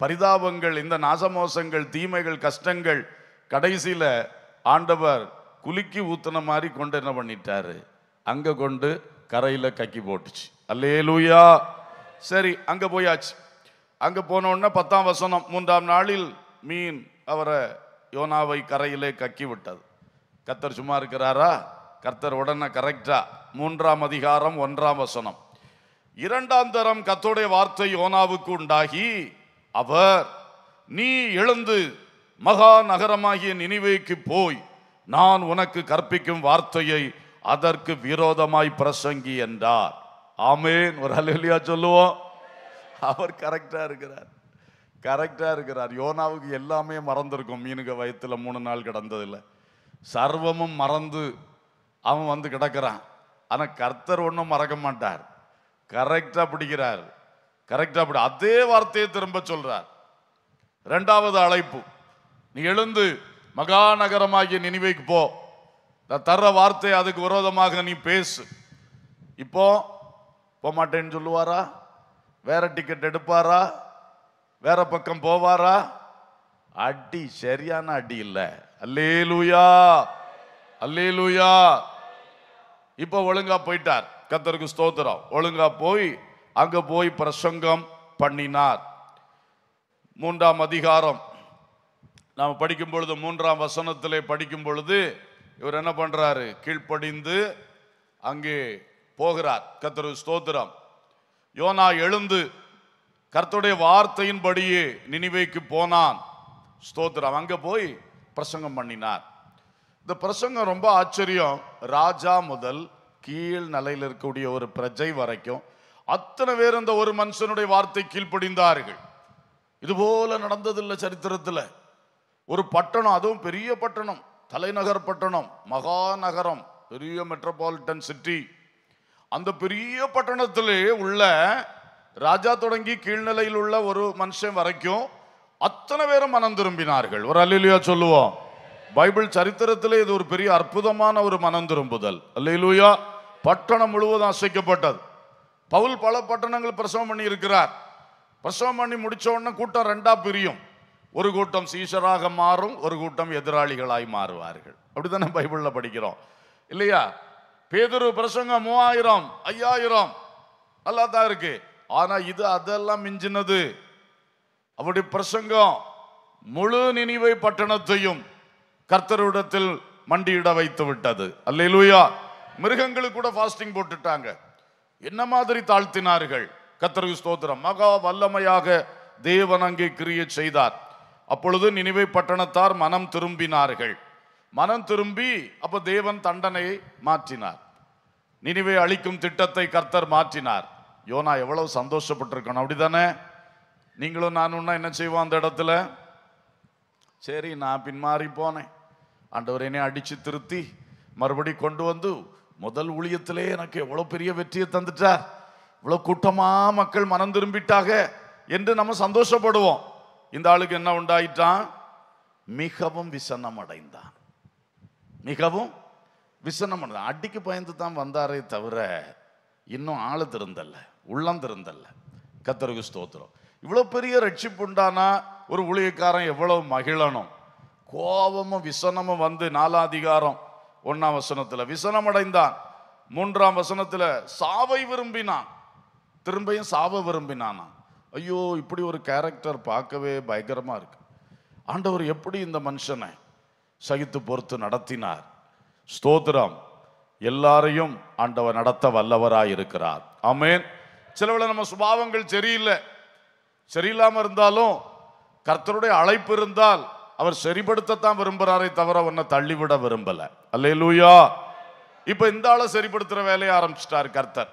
Speaker 1: பரிதாபங்கள் இந்த நாசமோசங்கள் தீமைகள் கஷ்டங்கள் கடைசியில் ஆண்டவர் குலுக்கி ஊத்துன மாதிரி கொண்டு என்ன பண்ணிட்டாரு? அங்கே கொண்டு கரையில் கக்கி போட்டுச்சு. அல்லே லூயா சரி அங்கே போயாச்சு. அங்கே போனோடனே பத்தாம் வசனம் மூன்றாம் நாளில் மீன் அவரை யோனாவை கரையிலே கக்கி விட்டது. கர்த்தர் சும்மா இருக்கிறாரா? கர்த்தர் உடனே கரெக்டாக மூன்றாம் அதிகாரம் ஒன்றாம் வசனம். இரண்டாம் தரம் கத்தோடைய வார்த்தை யோனாவுக்கு உண்டாகி அவர் நீ எழுந்து மகா நகரமாகிய நினைவைக்கு போய் நான் உனக்கு கற்பிக்கும் வார்த்தையை அதற்கு விரோதமாய் பிரசங்கி என்றார். ஆமேன். ஒரு அலுவலியா சொல்லுவோம். அவர் கரெக்டா இருக்கிறார். கரெக்டா இருக்கிறார். யோனாவுக்கு எல்லாமே மறந்துருக்கும். மீனுக வயத்துல மூணு நாள் கிடந்ததில்ல. சர்வமும் மறந்து அவன் வந்து கிடக்கிறான். ஆனா கர்த்தர் ஒன்றும் மறக்க மாட்டார். கரெக்டா பிடிக்கிறார். கரெக்டா பிடி அதே வார்த்தையை திரும்ப சொல்றார். ரெண்டாவது அழைப்பு நீ எழுந்து மகாநகரமாகிய நினைவைக்கு போ. நான் தர்ற வார்த்தை அதுக்கு விரோதமாக நீ பேசு. இப்போ போக மாட்டேன்னு சொல்லுவாரா? வேற டிக்கெட் எடுப்பாரா? வேற பக்கம் போவாரா? அடி சரியான அடி இல்ல. அல்லேலூயா. அல்லேலூயா. இப்போ ஒழுங்கா போயிட்டார். கத்தருக்கு ஸ்தோத்திரம். ஒழுங்கா போய் அங்க போய் பிரசங்கம் பண்ணினார். மூன்றாம் அதிகாரம். நாம் படிக்கும் பொழுது மூன்றாம் வசனத்திலே படிக்கும் பொழுது இவர் என்ன பண்றாரு? கீழ்ப்படிந்து அங்கே போகிறார். கத்தரு ஸ்தோத்திரம். யோனா எழுந்து கர்த்தருடைய வார்த்தையின்படியே நினைவைக்கு போனான். ஸ்தோத்திரம். அங்கே போய் பிரசங்கம் பண்ணினார். இந்த பிரசங்கம் ரொம்ப ஆச்சரியம். ராஜா முதல் கீழ் நிலையில் இருக்கக்கூடிய ஒரு பிரஜை வரைக்கும் அத்தனை பேர் அந்த ஒரு மனுஷனுடைய வார்த்தை கீழ்ப்படிந்தார்கள். இது போல நடந்ததில்லை சரித்திரத்தில். ஒரு பட்டணம் அதுவும் பெரிய பட்டணம் தலைநகர் பட்டணம் மகாநகரம் பெரிய மெட்ரோபாலிட்டன் சிட்டி அந்த பெரிய பட்டணத்திலே உள்ள ராஜா தொடங்கி கீழ்நிலையில் உள்ள ஒரு மனுஷன் வரைக்கும் அத்தனை பேரும் மனம் திரும்பினார்கள். ஒரு அல்லா சொல்லுவோம். பைபிள் சரித்திரத்திலே இது ஒரு பெரிய அற்புதமான ஒரு மனம் திரும்புதல். அல்லா பட்டணம் முழுவதும் அசைக்கப்பட்டது. பவுல் பல பட்டணங்கள் பிரசவம் பண்ணி இருக்கிறார். பிரசவம் பண்ணி முடித்த உடனே கூட்டம் ரெண்டாக பிரியும். ஒரு கூட்டம் சீசராக மாறும் ஒரு கூட்டம் எதிராளிகளாய் மாறுவார்கள். அப்படித்தானே பைபிளில் படிக்கிறோம். இல்லையா? பேதுரு பிரசங்கம் மூவாயிரம் ஐயாயிரம் நல்லா தான் இருக்கு. ஆனா இது அதெல்லாம் மிஞ்சினது. அப்படி பிரசங்கம் முழு நினைவை பட்டணத்தையும் கர்த்தரிடத்தில் மண்டியிட வைத்து விட்டது. அல்லேலூயா! மிருகங்களுக்கு கூட ஃபாஸ்டிங் போட்டுட்டாங்க. என்ன மாதிரி தாழ்த்தினார்கள்? கத்தருக்கு ஸ்தோத்திரம். மகா வல்லமையாக தேவன் அங்கே கிரியை செய்தார். அப்பொழுது நினைவை பட்டணத்தார் மனம் திரும்பினார்கள். மனம் திரும்பி அப்ப தேவன் தண்டனையை மாற்றினார். நினைவை அழிக்கும் திட்டத்தை கர்த்தர் மாற்றினார். யோனா எவ்வளவு சந்தோஷப்பட்டிருக்கணும். அப்படிதானே? நீங்களும் நானும்னா என்ன செய்வோம் அந்த இடத்துல? சரி நான் பின்மாறி போனேன். ஆண்டவர் என்னை அடித்து திருத்தி மறுபடி கொண்டு வந்து முதல் ஊழியத்திலே எனக்கு எவ்வளோ பெரிய வெற்றியை தந்துட்டார். இவ்வளோ கூட்டமாக மக்கள் மனம் திரும்பிட்டாக என்று நம்ம சந்தோஷப்படுவோம். இந்த ஆளுக்கு என்ன உண்டாயிட்டான்? மிகவும் விசனம் அடைந்தான் மிகவும் விசனம் அடைந்தான் அடிக்கு பயந்து தான் வந்தாரே தவிர இன்னும் ஆள் திருந்தல்ல உள்ளம் திருந்தல்ல. கத்தருக்கு ஸ்தோத்திரம். இவ்வளோ பெரிய ரட்சிப்பு உண்டானா? ஒரு ஊழியக்காரன் எவ்வளோ மகிழணும். கோபமும் விசனமும் வந்து நாலாதிகாரம். ஒன்றாம் வசனத்தில் விசனம் அடைந்தான் மூன்றாம் வசனத்தில் சாவை விரும்பினான். திரும்பியும் சாவை விரும்பினானா? ஐயோ இப்படி ஒரு கேரக்டர் பார்க்கவே பயங்கரமாக இருக்கு. ஆண்டவர் எப்படி இந்த மனுஷனை சகித்து பொறுத்து நடத்தினார்? ஸ்தோத்திரம். எல்லாரையும் ஆண்டவர் நடத்த வல்லவராய் இருக்கிறார். ஆமேன். சிலவில் நம்ம சுபாவங்கள் சரியில்லை. சரியில்லாமல் இருந்தாலும் கர்த்தருடைய அழைப்பு இருந்தால் அவர் சரிப்படுத்தத்தான் விரும்புகிறாரே தவிர உன்னை தள்ளிவிட விரும்பல. அல்லேலூயா. இப்போ இந்த ஆளை சரிப்படுத்துகிற வேலையை ஆரம்பிச்சிட்டார் கர்த்தர்.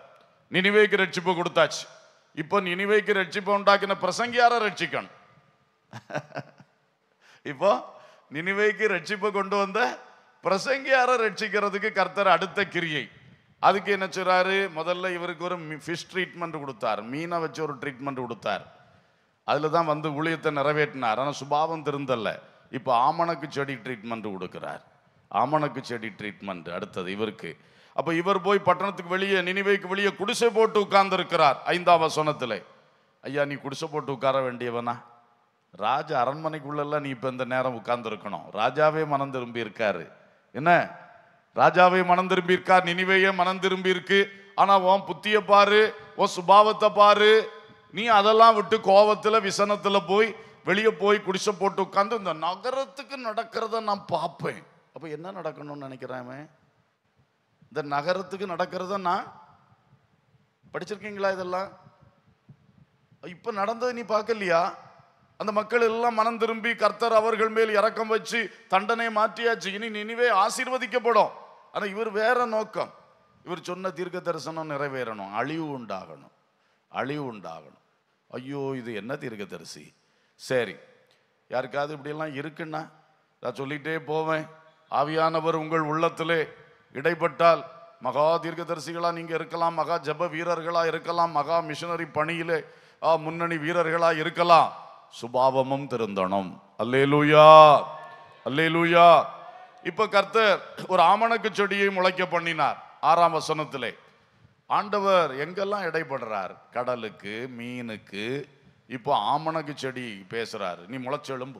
Speaker 1: நினிவேக்கு ரட்சிப்பு கொடுத்தாச்சு. இப்போ நினிவேக்கு ரட்சிப்பு உண்டாக்கின பிரசங்கியாரை ரட்சிக்கணும்? இப்போ நினிவேக்கு ரட்சிப்பை கொண்டு வந்த பிரசங்கியாரை ரட்சிக்கிறதுக்கு கர்த்தர் அடுத்த கிரியை. அதுக்கு என்ன செய்கிறாரு முதல்ல இவருக்கு ஒரு ஃபிஷ் ட்ரீட்மெண்ட் கொடுத்தார். மீனை வச்சு ஒரு ட்ரீட்மெண்ட் கொடுத்தார். அதில் தான் வந்து ஊழியத்தை நிறைவேற்றினார். ஆனால் சுபாவம் திருந்தல்ல இப்போ ஆமணக்கு செடி ட்ரீட்மெண்ட் கொடுக்குறார். ஆமணக்கு செடி ட்ரீட்மெண்ட் அடுத்தது இவருக்கு. அப்போ இவர் போய் பட்டணத்துக்கு வெளியே நினைவைக்கு வெளியே குடிசை போட்டு உட்கார்ந்துருக்கிறார் ஐந்தாம் வசனத்தில். ஐயா நீ குடிசை போட்டு உட்கார வேண்டியவனா? ராஜ அரண்மனைக்குள்ளெல்லாம் நீ இப்போ இந்த நேரம் உட்கார்ந்துருக்கணும். ராஜாவே மனம் திரும்பி இருக்காரு. என்ன? ராஜாவே மனம் திரும்பி இருக்கார் நினிவேயே மனம் திரும்பி இருக்கு. உன் புத்திய பாரு உன் சுபாவத்தை பாரு. நீ அதெல்லாம் விட்டு கோவத்தில் விசனத்தில் போய் வெளியே போய் குடிசை போட்டு உட்காந்து இந்த நகரத்துக்கு நடக்கிறத நான் பார்ப்பேன். அப்போ என்ன நடக்கணும்னு நினைக்கிறேன் அவன்? இந்த நகரத்துக்கு நடக்கிறத நான் படிச்சிருக்கீங்களா இதெல்லாம்? இப்போ நடந்ததை நீ பார்க்கலையா? அந்த மக்கள் எல்லாம் மனம் திரும்பி கர்த்தர் அவர்கள் மேல் இறக்கம் வச்சு தண்டனை மாற்றியாச்சு. இனி நினைவே ஆசீர்வதிக்கப்படும். ஆனால் இவர் வேற நோக்கம். இவர் சொன்ன தீர்க்க தரிசனம் நிறைவேறணும். அழிவு உண்டாகணும். அழிவு உண்டாகணும். ஐயோ இது என்ன தீர்க்க தரிசி சரி. யாருக்காவது இப்படியெல்லாம் இருக்குன்னா நான் சொல்லிகிட்டே போவேன். ஆவியானவர் உங்கள் உள்ளத்திலே இடைப்பட்டால் மகா தீர்க்கதரிசிகளாக நீங்கள் இருக்கலாம் மகா ஜெப வீரர்களாக இருக்கலாம் மகா மிஷனரி பணியிலே ஆ, முன்னணி வீரர்களாக இருக்கலாம். சுபாவமும் திருந்தணும். அல்லே லூயா இப்போ கர்த்தர் ஒரு ஆமணக்கு செடியை முளைக்க பண்ணினார் ஆறாம் வசனத்திலே. ஆண்டவர் எங்கெல்லாம் இடைப்படுறார்? கடலுக்கு மீனுக்கு இப்போ ஆமணக்கு செடி பேசுகிறாரு நீ முளைச்சு எலும்பு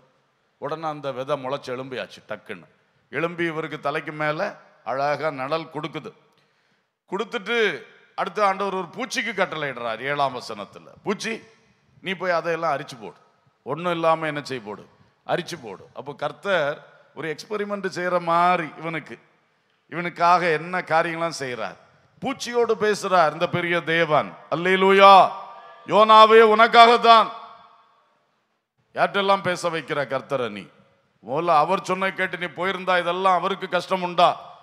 Speaker 1: உடனே அந்த விதை முளைச்சு எலும்பியாச்சு டக்குன்னு. எலும்பி இவருக்கு தலைக்கு மேலே அழகாக நிழல் கொடுக்குது. கொடுத்துட்டு அடுத்த ஆண்டவர் ஒரு பூச்சிக்கு கட்டளையிடுறார் ஏழாம் வசனத்தில். பூச்சி நீ போய் அதையெல்லாம் அரிச்சு போடு. ஒன்றும் இல்லாமல் என்ன செய்ய போடு? அரிச்சு போடு. அப்போ கர்த்தர் ஒரு எக்ஸ்பெரிமெண்ட் செய்கிற மாதிரி இவனுக்கு. இவனுக்காக என்ன காரியங்களாம் செய்கிறார் பூச்சியோடு பேசுகிறார் இந்த பெரிய தேவன். அல்லையிலூயா யோனாவே உனக்காகத்தான். யார்ட்டெல்லாம் பேச வைக்கிற கர்த்தரை நீ? முதல்ல அவர் சொன்ன கேட்டு நீ போயிருந்தா இதெல்லாம் அவருக்கு கஷ்டம் உண்டா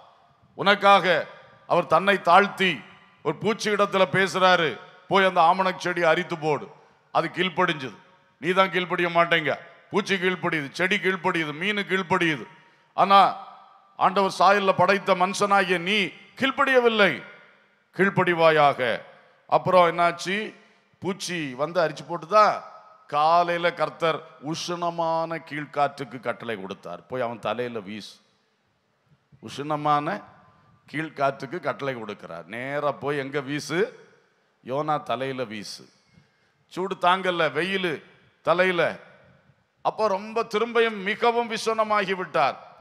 Speaker 1: உனக்காக அவர் தன்னை தாழ்த்தி ஒரு பூச்சி இடத்துல பேசுறாரு. போய் அந்த ஆமணக் செடி அரித்து போடு. அது கீழ்ப்படிஞ்சது. நீ தான் கீழ்ப்படிய மாட்டேங்க. பூச்சி கீழ்ப்படியுது செடி கீழ்ப்படியுது மீன் கீழ்ப்படியுது. ஆனா ஆண்டவர் சாயலில் படைத்த மனுஷனாகிய நீ கீழ்ப்படியவில்லை. கீழ்ப்படிவாயாக. அப்புறம் என்னாச்சு? பூச்சி வந்து அரிச்சு தான் காலையில் கர்த்தர் உஷ்ணமான கீழ்காற்றுக்கு கட்டளை கொடுத்தார். போய் அவன் தலையில் வீசு. உஷ்ணமான கீழ்காற்றுக்கு கட்டளை கொடுக்கிறார். நேராக போய் எங்கே வீசு? யோனா தலையில் வீசு. சூடு தாங்கல்ல வெயில் தலையில். அப்போ ரொம்ப திரும்பியும் மிகவும் விசனமாகி விட்டார்.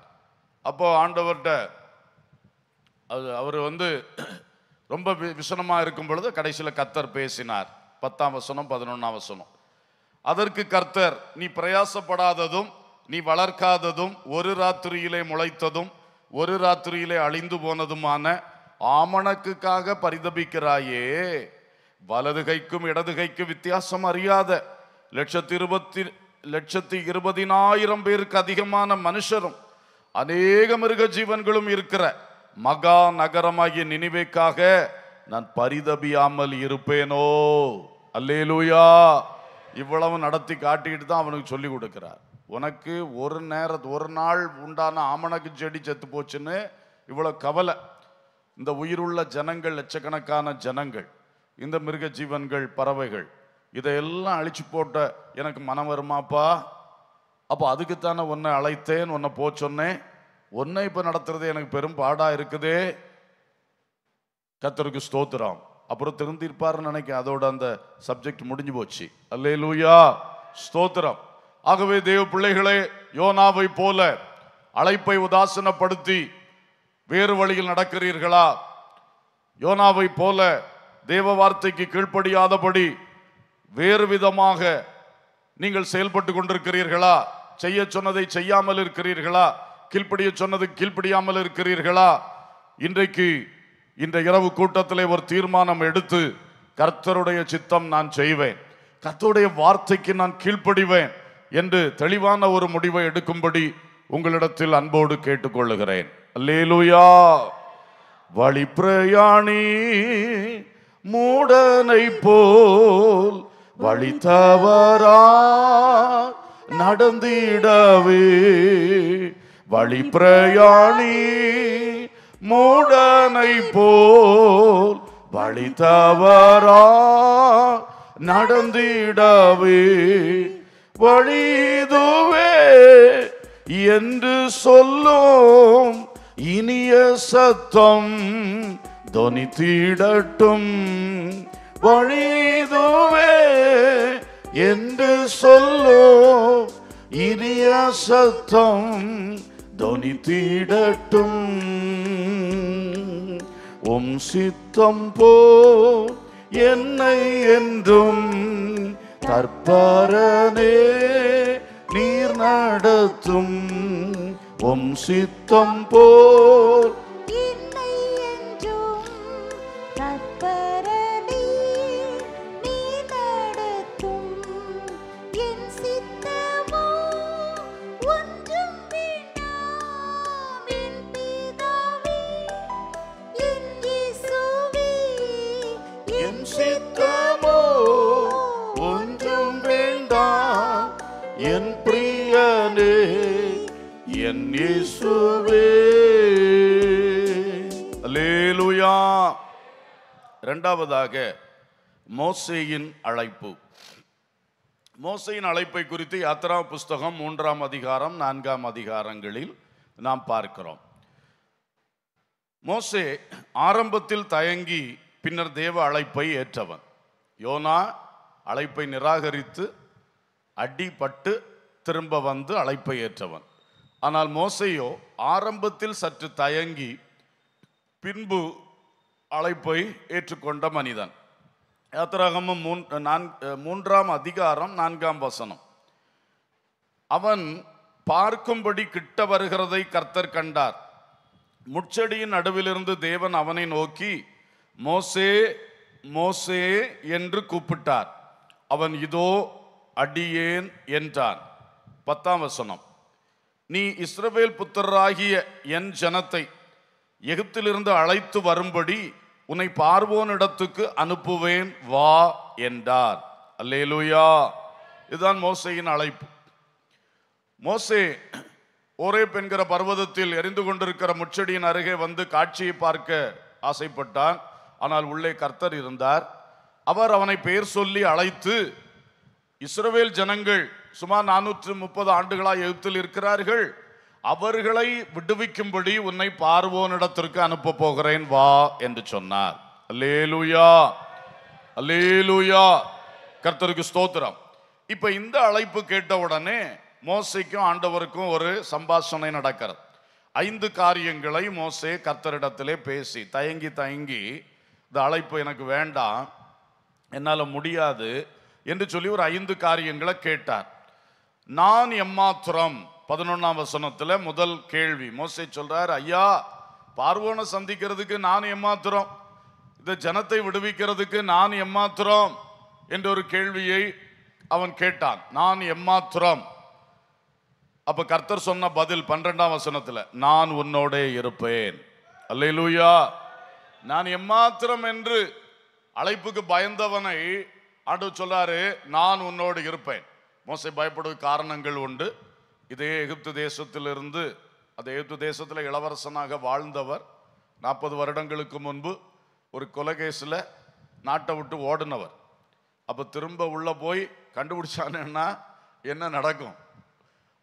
Speaker 1: அப்போ ஆண்டவர்கிட்ட அது அவர் வந்து ரொம்ப வி- இருக்கும் பொழுது கடைசியில் கத்தர் பேசினார். பத்தாம் வசனம் பதினொன்றாம் வசனம். அதற்கு கர்த்தர் நீ பிரயாசப்படாததும் நீ வளர்க்காததும் ஒரு ராத்திரியிலே முளைத்ததும் ஒரு ராத்திரியிலே அழிந்து போனதுமான ஆமணக்குக்காக பரிதபிக்கிறாயே. வலது கைக்கும் இடது கைக்கும் வித்தியாசம் அறியாத லட்சத்தி இருபத்தி லட்சத்தி இருபதினாயிரம் பேருக்கு அதிகமான மனுஷரும் அநேக மிருக ஜீவன்களும் இருக்கிற மகா நகரமாகிய நினைவேக்காக நான் பரிதபியாமல் இருப்பேனோ? அல்லேலூயா. இவ்வளவு நடத்தி காட்டிக்கிட்டு தான் அவனுக்கு சொல்லி கொடுக்கிறார். உனக்கு ஒரு நேர ஒரு நாள் உண்டான ஆமணக்கு செடி செத்து போச்சுன்னு இவ்வளோ கவலை. இந்த உயிருள்ள ஜனங்கள் லட்சக்கணக்கான ஜனங்கள் இந்த மிருக ஜீவன்கள் பறவைகள் இதையெல்லாம் அழிச்சு போட்ட எனக்கு மனம் வருமாப்பா? அப்போ அதுக்குத்தானே உன்னை அழைத்தேன் உன்னை போச்சொன்னே உன்னை இப்போ நடத்துறது எனக்கு பெரும் பாடாக இருக்குதே. கத்தருக்கு ஸ்தோத்திரம். அப்புறம் திருந்திருப்பாருன்னு நினைக்க அதோட அந்த சப்ஜெக்ட் முடிஞ்சு போச்சு. அல்லே லூயா ஸ்தோத்திரம். ஆகவே தேவ பிள்ளைகளே யோனாவை போல அழைப்பை உதாசனப்படுத்தி வேறு வழியில் நடக்கிறீர்களா? யோனாவை போல தேவ வார்த்தைக்கு கீழ்ப்படியாதபடி வேறு விதமாக நீங்கள் செயல்பட்டு கொண்டிருக்கிறீர்களா? செய்ய சொன்னதை செய்யாமல் இருக்கிறீர்களா? கீழ்ப்படிய சொன்னது கீழ்ப்படியாமல் இருக்கிறீர்களா? இன்றைக்கு இந்த இரவு கூட்டத்திலே ஒரு தீர்மானம் எடுத்து கர்த்தருடைய சித்தம் நான் செய்வேன். கர்த்தருடைய வார்த்தைக்கு நான் கீழ்ப்படிவேன் என்று தெளிவான ஒரு முடிவை எடுக்கும்படி உங்களிடத்தில் அன்போடு கேட்டுக்கொள்ளுகிறேன். அல்லேலுயா. வழி பிரயாணி மூடனை போல் வழி தவறா நடந்திடவே. வழி பிரயாணி மூடனை போல் வழி தவறா நடந்திடவே வழிதுவே என்று சொல்லும் இனிய சத்தம் தொனித்திடட்டும் வழிதுவே என்று சொல்லும் இனிய சத்தம் தொனித்திடட்டும் உம் சித்தம் போ என்னை என்றும் கற்பரனே நீர் நடத்தும். உம் சித்தம் போல்
Speaker 2: என் இயேசுவே.
Speaker 1: அல்லேலூயா. இரண்டாவதாக மோசேயின் அழைப்பு. மோசையின் அழைப்பை குறித்து யாத்ரா புஸ்தகம் மூன்றாம் அதிகாரம் நான்காம் அதிகாரங்களில் நாம் பார்க்கிறோம். மோசே ஆரம்பத்தில் தயங்கி பின்னர் தேவ அழைப்பை ஏற்றவன். யோனா அழைப்பை நிராகரித்து அடிபட்டு திரும்ப வந்து அழைப்பை ஏற்றவன். ஆனால் மோசையோ ஆரம்பத்தில் சற்று தயங்கி பின்பு அழைப்பை ஏற்றுக்கொண்ட மனிதன். யாத்திராகமும் மூன் நான் மூன்றாம் அதிகாரம் நான்காம் வசனம். அவன் பார்க்கும்படி கிட்ட வருகிறதை கர்த்தர் கண்டார். முட்செடியின் நடுவிலிருந்து தேவன் அவனை நோக்கி மோசே மோசே என்று கூப்பிட்டார். அவன் இதோ அடியேன் என்றான். பத்தாம் வசனம். நீ இஸ்ரவேல் புத்தராகிய என் ஜனத்தை எகிப்திலிருந்து அழைத்து வரும்படி உன்னை பார்வோனிடத்துக்கு அனுப்புவேன் வா என்றார். அல்லேலூயா. இதுதான் மோசையின் அழைப்பு. மோசே ஒரே பெண்கிற பர்வதத்தில் எரிந்து கொண்டிருக்கிற முச்செடியின் அருகே வந்து காட்சியை பார்க்க ஆசைப்பட்டான். ஆனால் உள்ளே கர்த்தர் இருந்தார். அவர் அவனை பெயர் சொல்லி அழைத்து இஸ்ரவேல் ஜனங்கள் சுமார் நானூற்று முப்பது ஆண்டுகளாக எழுத்தில் இருக்கிறார்கள். அவர்களை விடுவிக்கும்படி உன்னை பார்வோனிடத்திற்கு அனுப்ப போகிறேன் வா என்று சொன்னார். அல்லேலுயா அல்லேலுயா. கர்த்தருக்கு ஸ்தோத்திரம். இப்போ இந்த அழைப்பு கேட்ட உடனே மோசைக்கும் ஆண்டவருக்கும் ஒரு சம்பாஷணை நடக்கிறது. ஐந்து காரியங்களை மோசே கர்த்தரிடத்திலே பேசி தயங்கி தயங்கி இந்த அழைப்பு எனக்கு வேண்டாம் என்னால் முடியாது என்று சொல்லி ஒரு ஐந்து காரியங்களை கேட்டார். நான் எம்மாத்திரம். பதினொன்னாம் வசனத்தில் முதல் கேள்வி. மோசை சொல்றார் ஐயா பார்வோனை சந்திக்கிறதுக்கு நான் எம்மாத்திரம். இந்த ஜனத்தை விடுவிக்கிறதுக்கு நான் எம்மாத்திரம். என்ற ஒரு கேள்வியை அவன் கேட்டான். நான் எம்மாத்திரம். அப்ப கர்த்தர் சொன்ன பதில் பன்னிரெண்டாம் வசனத்துல நான் உன்னோடே இருப்பேன். அல்லேலூயா. நான் எம்மாத்திரம் என்று அழைப்புக்கு பயந்தவனை ஆண்டு சொல்லாரு நான் உன்னோடு இருப்பேன். மோசை பயப்படுவது காரணங்கள் உண்டு. இதே எகிப்து தேசத்திலிருந்து அந்த எகிப்து தேசத்தில் இளவரசனாக வாழ்ந்தவர். நாற்பது வருடங்களுக்கு முன்பு ஒரு கொலகேஸில் நாட்டை விட்டு ஓடினவர். அப்போ திரும்ப உள்ளே போய் கண்டுபிடிச்சானுன்னா என்ன நடக்கும்?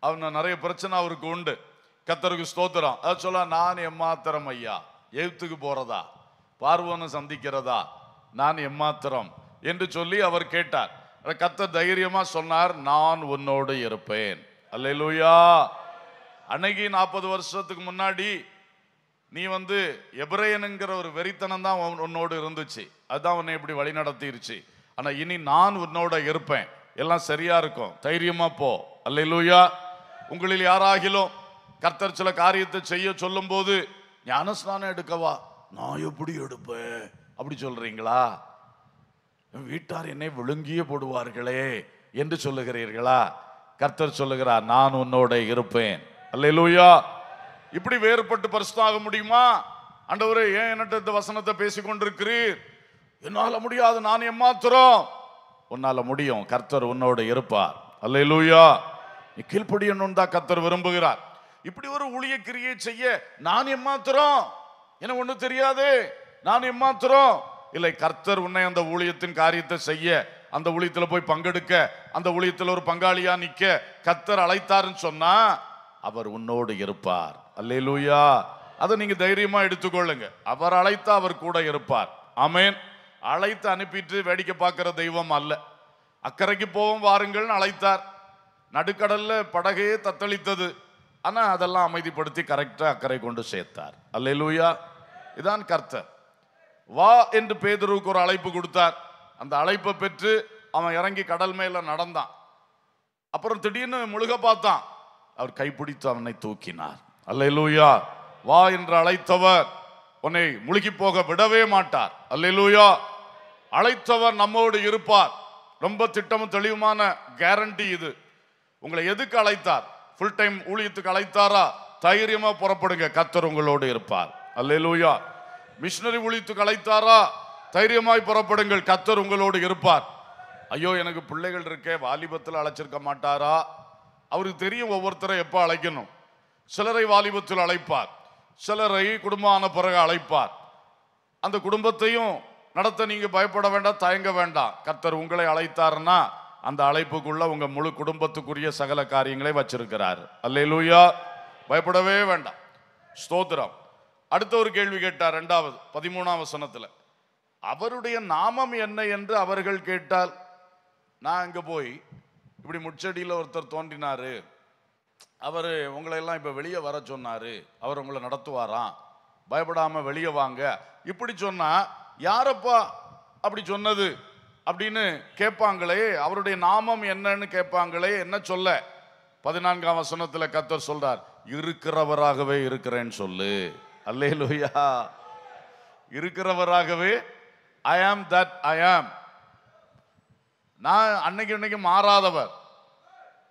Speaker 1: அவன நிறைய பிரச்சனை அவருக்கு உண்டு. கத்தருக்கு ஸ்தோத்திரம். அதை சொல்ல நான் எம்மாத்திரம் ஐயா? எழுத்துக்கு போகிறதா பார்வனை சந்திக்கிறதா? நான் எம்மாத்திரம்? என்று சொல்லி அவர் கேட்டார். கத்த கத்தர் தைரியமா சொன்னார் நான் உன்னோடு இருப்பேன். அல்லேலூயா. அன்னைக்கு நாற்பது வருஷத்துக்கு முன்னாடி நீ வந்து எபிரேயனுங்கிற ஒரு வெறித்தனம் தான் உன்னோடு இருந்துச்சு. அதுதான் உன்னை இப்படி வழி நடத்திருச்சு ஆனால் இனி நான் உன்னோட இருப்பேன். எல்லாம் சரியா இருக்கும். தைரியமா போ. அல்லேலூயா. உங்களில் யாராகிலும் கர்த்தர் சில காரியத்தை செய்ய சொல்லும்போது ஞானஸ்நானம் எடுக்கவா? நான் எப்படி எடுப்பேன்? அப்படி சொல்றீங்களா? வீட்டார் என்னை விழுங்கிய போடுவார்களே என்று சொல்லுகிறீர்களா? கர்த்தர் சொல்லுகிறார் நான் உன்னோட இருப்பேன். அல்லேலூயா. இப்படி வேறுபட்டு பரிசுத்தாக முடியுமா? அண்டவரே ஏன் என்னட்ட இந்த வசனத்தை பேசிக் கொண்டிருக்கிறீர்? என்னால் முடியாது நான் எம்மாத்திரம் உன்னால் முடியும் கர்த்தர் உன்னோட இருப்பார். அல்லேலூயா. நீ கீழ்ப்படியணும் தான் கர்த்தர் விரும்புகிறார். இப்படி ஒரு ஊழிய கிரியை செய்ய நான் எம்மாத்திரம் எனக்கு ஒன்றும் தெரியாது. நான் எம்மாத்திரம் இல்லை கர்த்தர் உன்னை அந்த ஊழியத்தின் காரியத்தை செய்ய அந்த ஊழியத்தில் போய் பங்கெடுக்க அந்த ஊழியத்தில் ஒரு பங்காளியா நிற்க கர்த்தர் அழைத்தாருன்னு சொன்னா அவர் உன்னோடு இருப்பார். அல்லே லூயா அதை நீங்க தைரியமா எடுத்துக்கொள்ளுங்க. அவர் அழைத்தா அவர் கூட இருப்பார். ஆமென். அழைத்து அனுப்பிட்டு வேடிக்கை பார்க்குற தெய்வம் அல்ல. அக்கறைக்கு போவோம் வாருங்கள்னு அழைத்தார். நடுக்கடல்ல படகே தத்தளித்தது. ஆனால் அதெல்லாம் அமைதிப்படுத்தி கரெக்டாக அக்கறை கொண்டு சேர்த்தார். அல்லேலூயா. இதான் கர்த்தர். வா என்று பேதருவுக்கு ஒரு அழைப்பு கொடுத்தார். அந்த அழைப்பை பெற்று அவன் இறங்கி கடல் மேல நடந்தான். அப்புறம் திடீர்னு முழுக பார்த்தான். அவர் கைப்பிடித்து அவனை தூக்கினார். அல்லேலூயா வா என்று அழைத்தவர் உன்னை முழுகி போக விடவே மாட்டார். அல்லேலூயா அழைத்தவர் நம்மோடு இருப்பார். ரொம்ப திட்டமும் தெளிவுமான கேரண்டி இது. உங்களை எதுக்கு அழைத்தார்? ஃபுல் டைம் ஊழியத்துக்கு அழைத்தாரா? தைரியமா புறப்படுங்க. கத்தர் உங்களோடு இருப்பார். அல்லேலூயா. மிஷினரி ஒழித்து அழைத்தாரா தைரியமாய் புறப்படுங்கள். கத்தர் உங்களோடு இருப்பார். ஐயோ எனக்கு பிள்ளைகள் இருக்கே வாலிபத்தில் அழைச்சிருக்க மாட்டாரா? அவருக்கு தெரியும் ஒவ்வொருத்தரை எப்போ அழைக்கணும். சிலரை வாலிபத்தில் அழைப்பார். சிலரை குடும்பமான பிறகு அழைப்பார். அந்த குடும்பத்தையும் நடத்த நீங்கள் பயப்பட வேண்டாம் தயங்க வேண்டாம். கத்தர் உங்களை அழைத்தாருன்னா அந்த அழைப்புக்குள்ள உங்கள் முழு குடும்பத்துக்குரிய சகல காரியங்களை வச்சிருக்கிறார். அல்லையிலூயா பயப்படவே வேண்டாம். ஸ்தோத்திரம். அடுத்த ஒரு கேள்வி கேட்டார் ரெண்டாவது பதிமூணாம் வசனத்தில். அவருடைய நாமம் என்ன என்று அவர்கள் கேட்டால் நான் அங்கே போய் இப்படி முச்செடியில் ஒருத்தர் தோன்றினார் அவர் உங்களை எல்லாம் இப்போ வெளியே வர சொன்னார் அவர் உங்களை நடத்துவாராம் பயப்படாமல் வெளியே வாங்க. இப்படி சொன்னால் யாரப்பா அப்படி சொன்னது? அப்படின்னு கேட்பாங்களே அவருடைய நாமம் என்னன்னு கேட்பாங்களே என்ன சொல்ல? பதினான்காம் வசனத்தில் கத்தர் சொல்றார் இருக்கிறவராகவே இருக்கிறேன்னு சொல்லு. அல்லேலூயா. இருக்கிறவராகவே ஐ ஆம் தட் ஐ ஆம் நான் அன்னைக்கு இன்னைக்கு மாறாதவர்.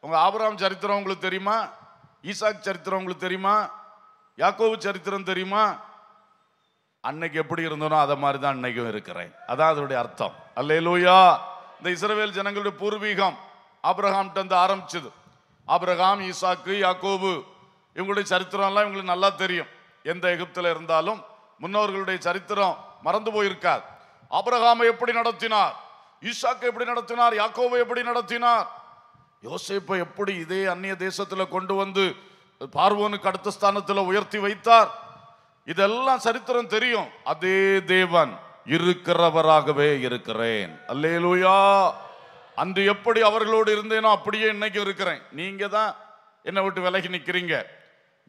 Speaker 1: உங்க ஆபராம் சரித்திரம் உங்களுக்கு தெரியுமா? ஈசாக் சரித்திரம் உங்களுக்கு தெரியுமா? யாக்கோவு சரித்திரம் தெரியுமா? அன்னைக்கு எப்படி இருந்தனோ அதை மாதிரி தான் அன்னைக்கும் இருக்கிறேன். அதான் அதனுடைய அர்த்தம். அல்லேலூயா. இந்த இஸ்ரவேல் ஜனங்களுடைய பூர்வீகம் ஆப்ரஹாம்கிட்ட இருந்து ஆரம்பிச்சது. ஆப்ரஹாம் ஈசாக்கு யாக்கோபு இவங்களுடைய சரித்திரம்லாம் இவங்களுக்கு நல்லா தெரியும். எந்த எகிப்தில் இருந்தாலும் முன்னோர்களுடைய சரித்திரம் மறந்து போயிருக்காது அப்ரஹாமை எப்படி நடத்தினார்? ஈஷாக்கை எப்படி நடத்தினார்? யாக்கோவை எப்படி நடத்தினார்? யோசேப்பை எப்படி இதே அந்நிய தேசத்தில் கொண்டு வந்து பார்வோனுக்கு அடுத்த ஸ்தானத்தில் உயர்த்தி வைத்தார்? இதெல்லாம் சரித்திரம் தெரியும். அதே தேவன் இருக்கிறவராகவே இருக்கிறேன். அல்லேலூயா! அன்று எப்படி அவர்களோடு இருந்தேனோ அப்படியே இன்னைக்கு இருக்கிறேன். நீங்க தான் என்னை விட்டு விலகி நிற்கிறீங்க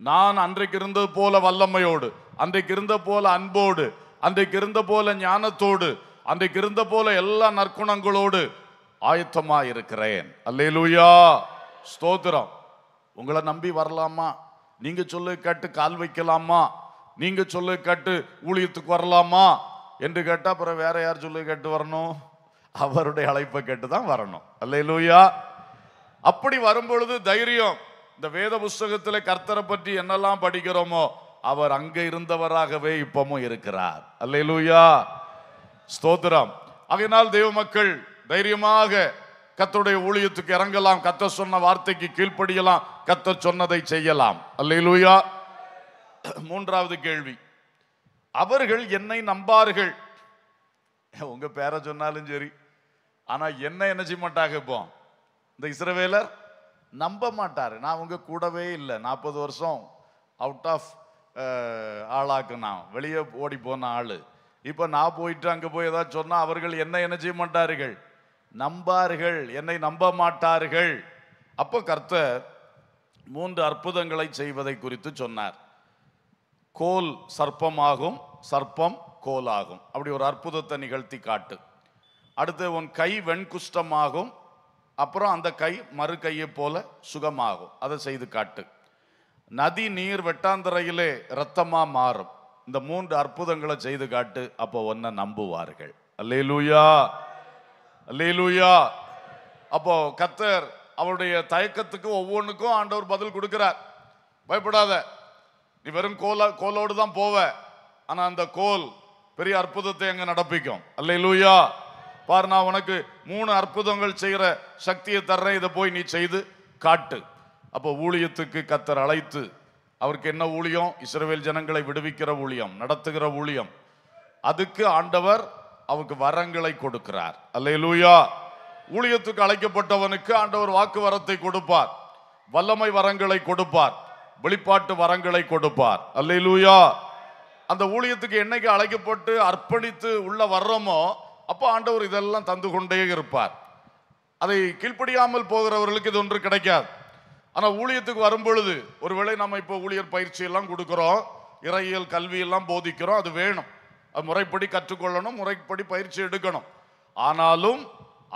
Speaker 1: நான் அன்றைக்கு இருந்தது போல வல்லமையோடு அன்றைக்கு இருந்த போல அன்போடு அன்றைக்கு இருந்த போல ஞானத்தோடு அன்றைக்கு இருந்த போல எல்லா நற்குணங்களோடு ஆயத்தமா இருக்கிறேன் அல்லேலூயா! ஸ்தோத்திரம். உங்களை நம்பி வரலாமா? நீங்க சொல்லு கேட்டு கால் வைக்கலாமா? நீங்க சொல்லு கேட்டு ஊழியத்துக்கு வரலாமா? என்று கேட்டால் அப்புறம் வேற யார் சொல்லு கேட்டு வரணும்? அவருடைய அழைப்பை கேட்டு தான் வரணும். அல்லேலூயா! அப்படி வரும்பொழுது தைரியம் இந்த வேத புஸ்தகத்தில் கர்த்தரை பற்றி என்னெல்லாம் படிக்கிறோமோ அவர் அங்க இருந்தவராகவே இப்பவும் இருக்கிறார். அல்லேலூயா. ஸ்தோத்திரம். அதனால் தெய்வ மக்கள் தைரியமாக கத்தருடைய ஊழியத்துக்கு இறங்கலாம். கத்த சொன்ன வார்த்தைக்கு கீழ்ப்படியலாம். கத்த சொன்னதை செய்யலாம். அல்லேலூயா. மூன்றாவது கேள்வி. அவர்கள் என்னை நம்பார்கள். உங்க பேரை சொன்னாலும் சரி. ஆனா என்ன என்ன செய்ய மாட்டாங்க இப்போ? இந்த இஸ்ரவேலர் நம்ப மாட்டார். நான் அவங்க கூடவே இல்லை. நாற்பது வருஷம் அவுட் ஆஃப் ஆளாக்கு நான். வெளியே ஓடி போன ஆள். இப்போ நான் போயிட்டு அங்கே போய் ஏதாவது சொன்னால் அவர்கள் என்ன என்ன செய்ய மாட்டார்கள்? நம்பார்கள். என்னை நம்ப மாட்டார்கள். அப்போ கர்த்தர் மூன்று அற்புதங்களை செய்வதை குறித்து சொன்னார். கோல் சர்ப்பமாகும் சர்ப்பம் கோலாகும். அப்படி ஒரு அற்புதத்தை நிகழ்த்தி காட்டு. அடுத்து உன் கை வெண்குஷ்டமாகும் அப்புறம் அந்த கை மறு கையை போல சுகமாகும். அதை செய்து காட்டு. நதி நீர் வெட்டாந்தரையிலே இரத்தமாக மாறும். இந்த மூன்று அற்புதங்களை செய்து காட்டு. அப்போ ஒன்ன நம்புவார்கள். அல்லேலூயா. அல்லேலூயா. அப்போ கத்தர் அவருடைய தயக்கத்துக்கு ஒவ்வொன்றுக்கும் ஆண்டவர் பதில் கொடுக்கிறார். பயப்படாத. நீ வெறும் கோலா கோலோடு தான் போவ. ஆனால் அந்த கோல் பெரிய அற்புதத்தை அங்க நடப்பிக்கும். அல்லேலூயா. பாரு நான் உனக்கு மூணு அற்புதங்கள் செய்கிற சக்தியை தர்றேன். இதை போய் நீ செய்து காட்டு. அப்போ ஊழியத்துக்கு கத்தர் அழைத்து அவருக்கு என்ன ஊழியம்? இஸ்ரேல் ஜனங்களை விடுவிக்கிற ஊழியம் நடத்துகிற ஊழியம். அதுக்கு ஆண்டவர் அவருக்கு வரங்களை கொடுக்கிறார். அல்லேலூயா. ஊழியத்துக்கு அழைக்கப்பட்டவனுக்கு ஆண்டவர் வாக்கு வரத்தை கொடுப்பார். வல்லமை வரங்களை கொடுப்பார். வெளிப்பாட்டு வரங்களை கொடுப்பார். அல்லேலூயா. அந்த ஊழியத்துக்கு என்னைக்கு அழைக்கப்பட்டு அர்ப்பணித்து உள்ள வர்றோமோ அப்போ ஆண்டவர் இதெல்லாம் தந்து கொண்டே இருப்பார். அதை கீழ்ப்படியாமல் போகிறவர்களுக்கு இது ஒன்று கிடைக்காது. ஆனால் ஊழியத்துக்கு வரும்பொழுது ஒருவேளை நம்ம இப்போ ஊழியர் பயிற்சி எல்லாம் இறையியல் கல்வி எல்லாம் போதிக்கிறோம் அது வேணும். அது முறைப்படி கற்றுக்கொள்ளணும் முறைப்படி பயிற்சி எடுக்கணும். ஆனாலும்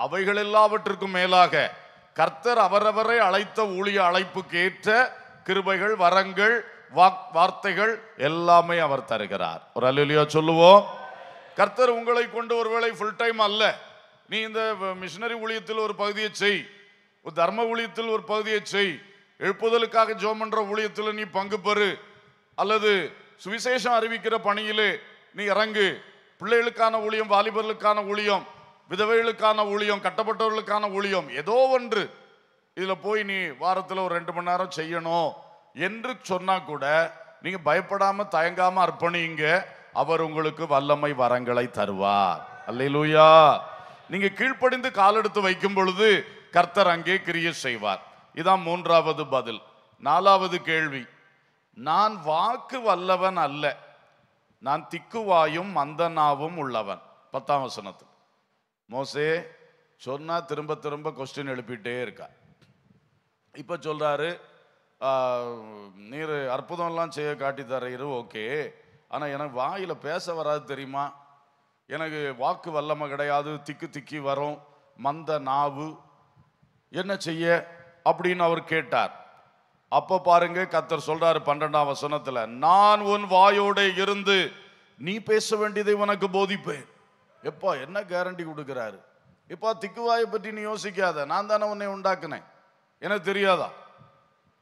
Speaker 1: அவைகள் எல்லாவற்றிற்கும் மேலாக கர்த்தர் அவரவரை அழைத்த ஊழிய அழைப்புக்கு ஏற்ற கிருபைகள் வரங்கள் வாக் வார்த்தைகள் எல்லாமே அவர் தருகிறார். ஒரு அல்லா சொல்லுவோம். கர்த்தர் உங்களை கொண்டு ஒருவேளை ஃபுல் டைம் அல்ல. நீ இந்த மிஷினரி ஊழியத்தில் ஒரு பகுதியை செய். ஒரு தர்ம ஊழியத்தில் ஒரு பகுதியை செய். எழுப்புதலுக்காக ஜோம் பண்ணுற ஊழியத்தில் நீ பங்கு பெறு. அல்லது சுவிசேஷம் அறிவிக்கிற பணியிலே நீ இறங்கு. பிள்ளைகளுக்கான ஊழியம் வாலிபர்களுக்கான ஊழியம் விதவைகளுக்கான ஊழியம் கட்டப்பட்டவர்களுக்கான ஊழியம் ஏதோ ஒன்று. இதில் போய் நீ வாரத்தில் ஒரு ரெண்டு மணி நேரம் செய்யணும். என்று சொன்னால் கூட நீங்கள் பயப்படாமல் தயங்காமல் அர்ப்பணிங்க. அவர் உங்களுக்கு வல்லமை வரங்களை தருவார். அல்லேலூயா. நீங்க கீழ்ப்படிந்து காலெடுத்து வைக்கும் பொழுது கர்த்தர் அங்கே கிரிய செய்வார். இதான் மூன்றாவது பதில். நாலாவது கேள்வி. நான் வாக்கு வல்லவன் அல்ல. நான் திக்குவாயும் மந்தனாவும் உள்ளவன். பத்தாம் வசனத்தில். மோசே சொன்னா திரும்ப திரும்ப கொஸ்டின் எழுப்பிட்டே இருக்கா. இப்போ சொல்றாரு நீர் அற்புதம்லாம் செய்ய காட்டி தர்றீரு ஓகே. ஆனால் எனக்கு வாயில் பேச வராது தெரியுமா? எனக்கு வாக்கு வல்லமை கிடையாது திக்கு திக்கி வரும் மந்த நாவு என்ன செய்ய? அப்படின்னு அவர் கேட்டார். அப்போ பாருங்க கத்தர் சொல்றாரு பன்னெண்டாம் வசனத்தில் நான் உன் வாயோட இருந்து நீ பேச வேண்டியதை உனக்கு போதிப்பேன். எப்பா என்ன கேரண்டி கொடுக்குறாரு? இப்போ திக்குவாயை பற்றி நீ யோசிக்காத நான் தானே உன்னை உண்டாக்குனேன். எனக்கு தெரியாதா?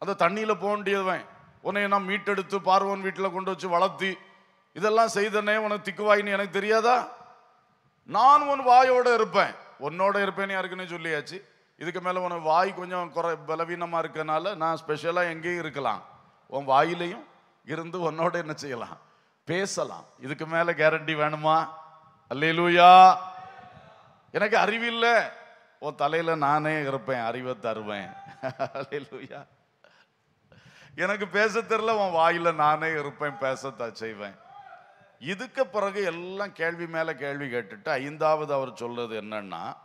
Speaker 1: அந்த தண்ணியில் போக வேண்டியவன் உன்னை நான் மீட்டெடுத்து பார்வன் வீட்டில் கொண்டு வச்சு வளர்த்தி இதெல்லாம் செய்தனே உனக்கு திக்குவாயின்னு எனக்கு தெரியாதா? நான் உன் வாயோட இருப்பேன். உன்னோட இருப்பேன்னு யாருக்குன்னு சொல்லியாச்சு. இதுக்கு மேலே உனக்கு வாய் கொஞ்சம் குறை பலவீனமாக இருக்கனால நான் ஸ்பெஷலாக எங்கேயும் இருக்கலாம். உன் வாயிலையும் இருந்து உன்னோட என்ன செய்யலாம்? பேசலாம். இதுக்கு மேலே கேரண்டி வேணுமா? அல்லேலூயா. எனக்கு அறிவில்லை. உன் தலையில் நானே இருப்பேன். அறிவை தருவேன். அல்லேலூயா. எனக்கு பேச தெரில உன் வாயில் நானே இருப்பேன். பேசத்தான் செய்வேன். இதுக்கு பிறகு எல்லாம் கேள்வி மேலே கேள்வி கேட்டுட்டு ஐந்தாவது அவர் சொல்றது என்னன்னா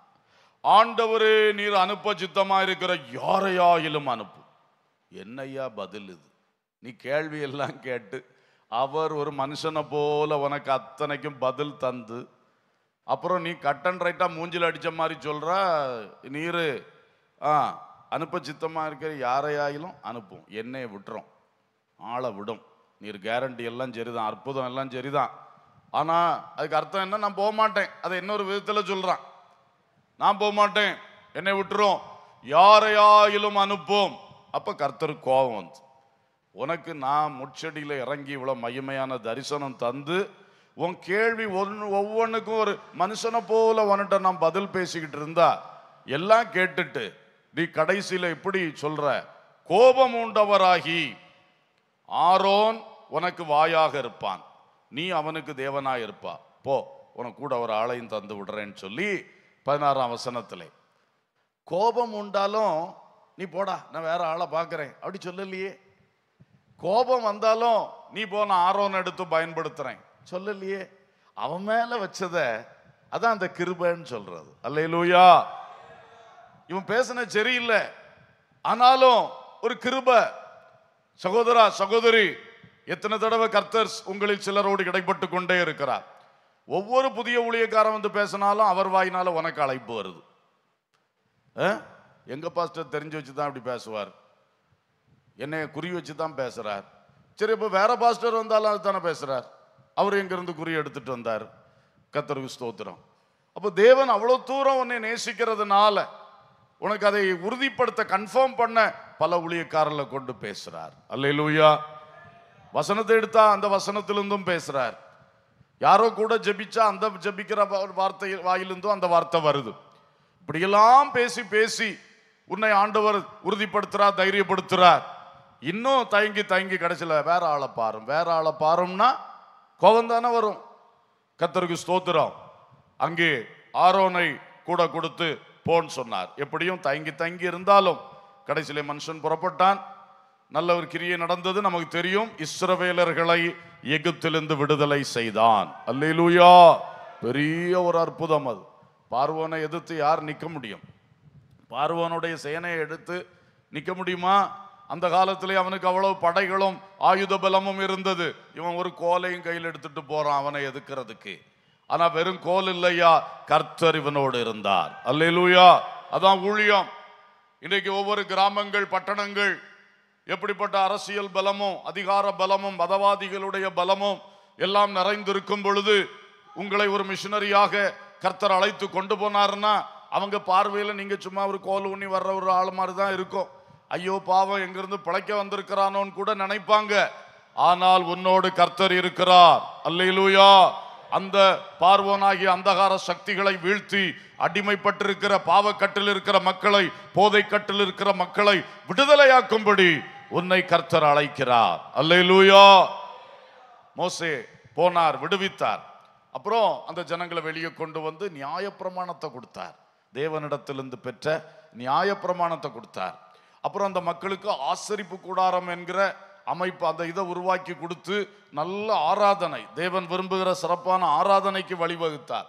Speaker 1: ஆண்டவரே நீர் அனுப்ப சித்தமாக இருக்கிற யாரையாயிலும் அனுப்பு. என்னையா பதில் இது? நீ கேள்வி எல்லாம் கேட்டு அவர் ஒரு மனுஷனை போல உனக்கு அத்தனைக்கும் பதில் தந்து அப்புறம் நீ கட் அண்ட் ரைட்டாக மூஞ்சில அடித்த மாதிரி சொல்கிற நீர் ஆ அனுப்ப சித்தமாக இருக்கிற யாரையாயிலும் அனுப்பும். என்னையை விட்டுரும். ஆளை விடும். நீர் கேரண்டி எல்லாம் சரிதான் அற்புதம் எல்லாம் சரிதான். ஆனால் அதுக்கு அர்த்தம் என்ன? நான் போக மாட்டேன் அதை இன்னொரு விதத்தில் சொல்கிறான் நான் போக மாட்டேன் என்னை விட்டுரும். யாரையாயிலும் அனுப்போம். அப்போ கர்த்தருக்கு கோபம் வந்து. உனக்கு நான் முச்செடியில் இறங்கி இவ்வளோ மகிமையான தரிசனம் தந்து உன் கேள்வி ஒன்று ஒவ்வொன்றுக்கும் ஒரு மனுஷனை போல உன்கிட்ட நான் பதில் பேசிக்கிட்டு இருந்தா எல்லாம் கேட்டுட்டு நீ கடைசியில் இப்படி சொல்ற கோபம் உண்டவராகி ஆரோன் உனக்கு வாயாக இருப்பான். நீ அவனுக்கு தேவனாக இருப்பா. போ உனக்கு கூட ஒரு ஆளையும் தந்து விடுறேன்னு சொல்லி பதினாறாம் வசனத்திலே. கோபம் உண்டாலும் நீ போடா நான் வேற ஆளை பார்க்குறேன். அப்படி சொல்லலையே. கோபம் வந்தாலும் நீ போன ஆரோன் எடுத்து பயன்படுத்துறேன். சொல்லலையே. அவன் மேலே வச்சத அதான் அந்த கிருபைன்னு சொல்றது. அல்லையிலூயா இவன் பேசின சரியில்லை. ஆனாலும் ஒரு கிருப. சகோதரா சகோதரி எத்தனை தடவை கர்த்தர் உங்களில் சிலரோடு இடைப்பட்டு கொண்டே இருக்கிறார். ஒவ்வொரு புதிய ஊழியக்காரன் வந்து பேசினாலும் அவர் வாயினால உனக்கு அழைப்பு வருது. ஆ? எங்க பாஸ்டர் தெரிஞ்சு வச்சு தான் இப்படி பேசுவார். என்னை குறி வச்சு தான் பேசுறார். சரி இப்போ வேற பாஸ்டர் வந்தாலும் அதுதானே பேசுறார். அவர் எங்கிருந்து குறி எடுத்துட்டு வந்தார்? கத்தருக்கு ஸ்தோத்திரம். அப்போ தேவன் அவ்வளோ தூரம் உன்னை நேசிக்கிறதுனால உனக்கு அதை உறுதிப்படுத்த கன்ஃபார்ம் பண்ண பல ஊழியக்காரர்களை கொண்டு பேசுறார். அல்லேலூயா. வசனத்தை எடுத்தா அந்த வசனத்திலிருந்தும் பேசுறார். யாரோ கூட ஜபிச்சா அந்த ஜெபிக்கிற வார்த்தை வாயிலிருந்தும் அந்த வார்த்தை வருது. இப்படியெல்லாம் பேசி பேசி உன்னை ஆண்டவர் உறுதிப்படுத்துறார் தைரியப்படுத்துறார். இன்னும் தயங்கி தயங்கி கடைசியில் வேற ஆளை பாரும். வேற ஆளை பாரும்னா கோபம் தானே வரும். கத்தருக்கு ஸ்தோத்திரம். அங்கே ஆரோனை கூட கொடுத்து போன்னு சொன்னார். எப்படியும் தயங்கி தயங்கி இருந்தாலும் கடைசியிலே மனுஷன் புறப்பட்டான். நல்ல ஒரு கிரியை நடந்தது நமக்கு தெரியும். இஸ்ரவேலர்களை எகிப்திலிருந்து விடுதலை செய்தான். அல்லூயா பெரிய ஒரு அற்புதம் அது. பார்வோனை எதிர்த்து யார் நிற்க முடியும்? பார்வோனுடைய சேனையை எடுத்து நிற்க முடியுமா? அந்த காலத்திலே அவனுக்கு அவ்வளவு படைகளும் ஆயுத பலமும் இருந்தது. இவன் ஒரு கோலையும் கையில் எடுத்துட்டு போறான் அவனை எதுக்கிறதுக்கு. ஆனா வெறும் கோல் இல்லையா? கர்த்தர் இவனோடு இருந்தார். அல்லூயா அதான் ஊழியம். இன்றைக்கு ஒவ்வொரு கிராமங்கள் பட்டணங்கள் எப்படிப்பட்ட அரசியல் பலமும் அதிகார பலமும் மதவாதிகளுடைய பலமும் எல்லாம் நிறைந்திருக்கும் பொழுது உங்களை ஒரு மிஷினரியாக கர்த்தர் அழைத்து கொண்டு போனாருன்னா அவங்க பார்வையில் நீங்கள் சும்மா ஒரு கோல் ஊனி வர்ற ஒரு ஆள் மாதிரி தான் இருக்கும். ஐயோ பாவம் எங்கிருந்து பிழைக்க வந்திருக்கிறானோன்னு கூட நினைப்பாங்க. ஆனால் உன்னோடு கர்த்தர் இருக்கிறார். அல்லையிலூயா அந்த பார்வோனாகிய அந்தகார சக்திகளை வீழ்த்தி அடிமைப்பட்டிருக்கிற பாவக்கட்டில் இருக்கிற மக்களை போதைக்கட்டில் இருக்கிற மக்களை விடுதலையாக்கும்படி உன்னை கர்த்தர் அழைக்கிறார். அல்லேலூயா. மோசே போனார் விடுவித்தார். அப்புறம் அந்த ஜனங்களை வெளியே கொண்டு வந்து நியாயப்பிரமாணத்தை கொடுத்தார். தேவனிடத்திலிருந்து பெற்ற நியாயப்பிரமாணத்தை கொடுத்தார். அப்புறம் அந்த மக்களுக்கு ஆசரிப்பு கூடாரம் என்கிற அமைப்பு அந்த இதை உருவாக்கி கொடுத்து நல்ல ஆராதனை. தேவன் விரும்புகிற சிறப்பான ஆராதனைக்கு வழிவகுத்தார்.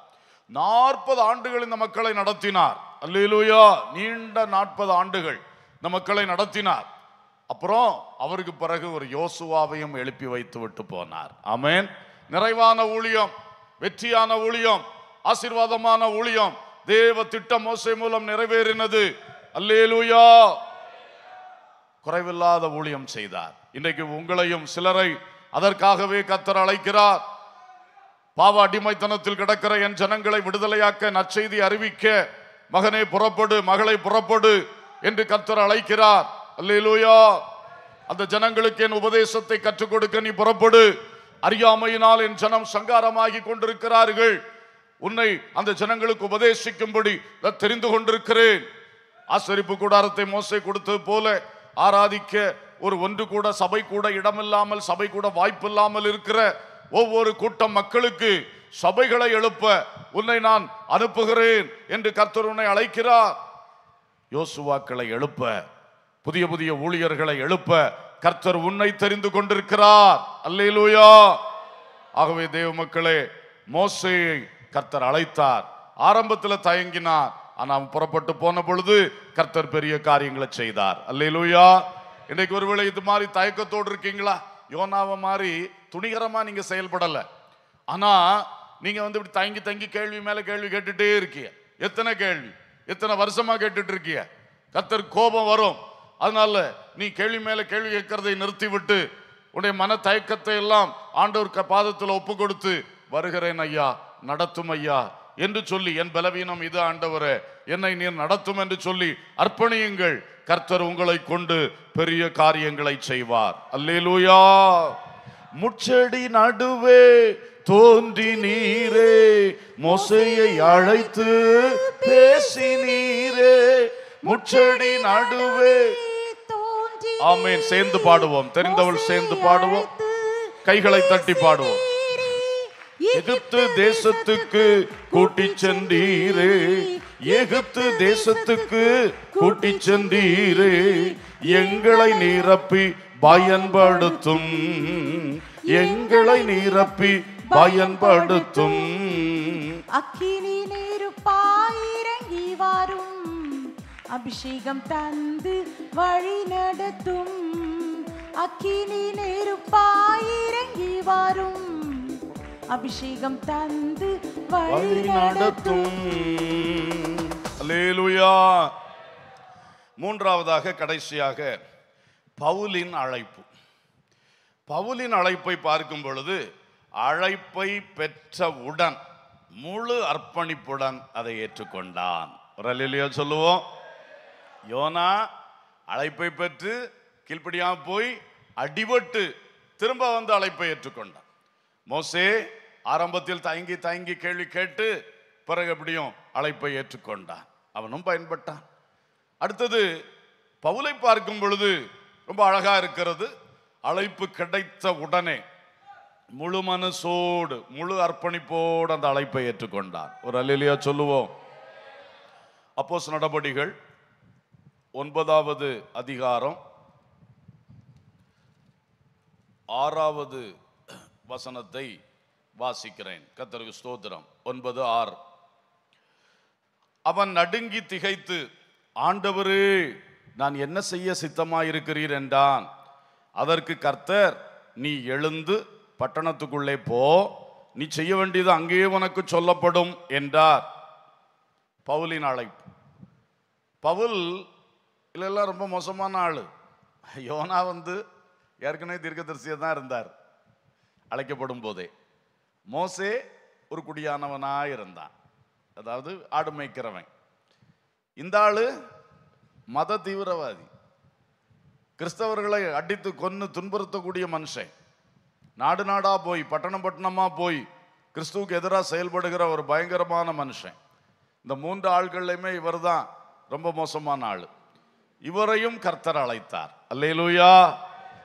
Speaker 1: நாற்பது ஆண்டுகள் இந்த மக்களை நடத்தினார். அல்லேலூயா நீண்ட நாற்பது ஆண்டுகள் இந்த மக்களை நடத்தினார். அப்புறம் அவருக்கு பிறகு ஒரு யோசுவாவையும் எழுப்பி வைத்து விட்டு போனார். ஆமேன். நிறைவான ஊழியம் வெற்றியான ஊழியம் ஆசீர்வாதமான ஊழியம். தேவ திட்டம் மோசை மூலம் நிறைவேறினது. அல்லேலூயா. குறைவில்லாத ஊழியம் செய்தார். இன்றைக்கு உங்களையும் சிலரை அதற்காகவே கத்தர் அழைக்கிறார். பாவ அடிமைத்தனத்தில் கிடக்கிற என் ஜனங்களை விடுதலையாக்க நற்செய்தி அறிவிக்க மகனே புறப்படு மகளை புறப்படு என்று கத்தர் அழைக்கிறார். அல்லேலூயா. அந்த ஜனங்களுக்கு என் உபதேசத்தை கற்றுக் கொடுக்க நீ புறப்படு. அறியாமையினால் என் ஜனம் சங்காரமாகி கொண்டிருக்கிறார்கள். உன்னை அந்த ஜனங்களுக்கு உபதேசிக்கும்படி தெரிந்து கொண்டிருக்கிறேன். ஆசரிப்பு கூடாரத்தை மோசை கொடுத்தது போல ஆராதிக்க ஒரு ஒன்று கூட சபை கூட இடமில்லாமல் சபை கூட வாய்ப்பில்லாமல் இருக்கிற ஒவ்வொரு கூட்டம் மக்களுக்கு சபைகளை எழுப்ப உன்னை நான் அனுப்புகிறேன் என்று கர்த்தர் உன்னை அழைக்கிறார். யோசுவாக்களை எழுப்ப புதிய புதிய ஊழியர்களை எழுப்ப கர்த்தர் உன்னை தெரிந்து கொண்டிருக்கிறார். அல்லேலூயா. ஆகவே தேவ மக்களே மோசையை கர்த்தர் அழைத்தார். ஆரம்பத்தில் தயங்கினார். ஆனால் புறப்பட்டு போன பொழுது கர்த்தர் பெரிய காரியங்களை செய்தார். அல்லேலூயா. இன்றைக்கு ஒருவேளை இது மாதிரி தயக்கத்தோடு இருக்கீங்களா? யோனாவை மாதிரி துணிகரமாக நீங்கள் செயல்படலை. ஆனால் நீங்கள் வந்து இப்படி தங்கி தங்கி கேள்வி மேலே கேள்வி கேட்டுகிட்டே இருக்கீங்க. எத்தனை கேள்வி? எத்தனை வருஷமாக கேட்டுட்டு இருக்கீங்க? கத்தர் கோபம் வரும். அதனால நீ கேள்வி மேலே கேள்வி கேட்கறதை நிறுத்தி விட்டு உன்னுடைய மன தயக்கத்தை எல்லாம் ஆண்டவர் பாதத்தில் ஒப்பு கொடுத்து வருகிறேன் ஐயா நடத்தும் ஐயா. என்று சொல்லி என் பலவீனம் இது ஆண்டவரே என்னை நீர் நடத்தும் என்று சொல்லி அர்ப்பணியுங்கள். கர்த்தர் உங்களை கொண்டு பெரிய காரியங்களை செய்வார். அல்லேலூயா. முச்செடி நடுவே தோன்றி நீரே மோசையை அழைத்து பேசி நீரே. முச்செடி நடுவே ஆமென். சேர்ந்து பாடுவோம். தெரிந்தவள் சேர்ந்து பாடுவோம். கைகளை தட்டி பாடுவோம். எகிப்து தேசத்துக்கு கூட்டி சென்றீரே. எகிப்து தேசத்துக்கு கூட்டி சென்றீரே. எங்களை நிரப்பி பயன்படுத்தும். எங்களை நிரப்பி பயன்படுத்தும்.
Speaker 2: அக்கினி நெருப்பாய் வரும். அபிஷேகம் தந்து வழி நடத்தும். அக்கினி நெருப்பாய் வரும். அபிஷேகம் தந்து வழி நடத்தும்.
Speaker 1: மூன்றாவதாக கடைசியாக பவுலின் அழைப்பு. பவுலின் அழைப்பை பார்க்கும் பொழுது அழைப்பை பெற்றவுடன் முழு அர்ப்பணிப்புடன் அதை ஏற்றுக்கொண்டான். ஒரு சொல்லுவோம். யோனா அழைப்பை பெற்று கீழ்ப்படியாம போய் அடிபட்டு திரும்ப வந்து அழைப்பை ஏற்றுக்கொண்டான். மோசே ஆரம்பத்தில் தயங்கி தயங்கி கேள்வி கேட்டு பிறகு எப்படியும் அழைப்பை ஏற்றுக்கொண்டான். அவனும் பயன்பட்டான். அடுத்தது பவுலை பார்க்கும் பொழுது ரொம்ப அழகா இருக்கிறது. அழைப்பு கிடைத்த உடனே முழு மனசோடு முழு அர்ப்பணிப்போடு அந்த அழைப்பை ஏற்றுக்கொண்டான். ஒரு அலிலியா சொல்லுவோம். அப்போஸ் நடபடிகள் ஒன்பதாவது அதிகாரம் ஆறாவது வசனத்தை வாசிக்கிறேன். கத்தருக்கு ஸ்தோத்திரம். ஒன்பது ஆறு. அவன் நடுங்கி திகைத்து ஆண்டவரே நான் என்ன செய்ய சித்தமாயிருக்கிறீர் என்றான். அதற்கு கர்த்தர் நீ எழுந்து பட்டணத்துக்குள்ளே போ. நீ செய்ய வேண்டியது அங்கேயே உனக்கு சொல்லப்படும் என்றார். பவுலின் அழைப்பு. பவுல் இல்லைல்லாம் ரொம்ப மோசமான ஆளு. யோனா வந்து ஏற்கனவே தீர்க்கதரிசியாக தான் இருந்தார். அழைக்கப்படும் போதே. மோசே ஒரு குடியானவனாக இருந்தான். அதாவது ஆடு மேய்க்கிறவன். இந்த ஆள் மத தீவிரவாதி. கிறிஸ்தவர்களை அடித்து கொன்று துன்புறுத்தக்கூடிய மனுஷன். நாடு நாடாக போய் பட்டணம் பட்டணமாக போய் கிறிஸ்துவுக்கு எதிராக செயல்படுகிற ஒரு பயங்கரமான மனுஷன். இந்த மூன்று ஆள்கள்லையுமே இவர்தான் ரொம்ப மோசமான ஆள். இவரையும் கர்த்தர் அழைத்தார். அல்லையிலூயா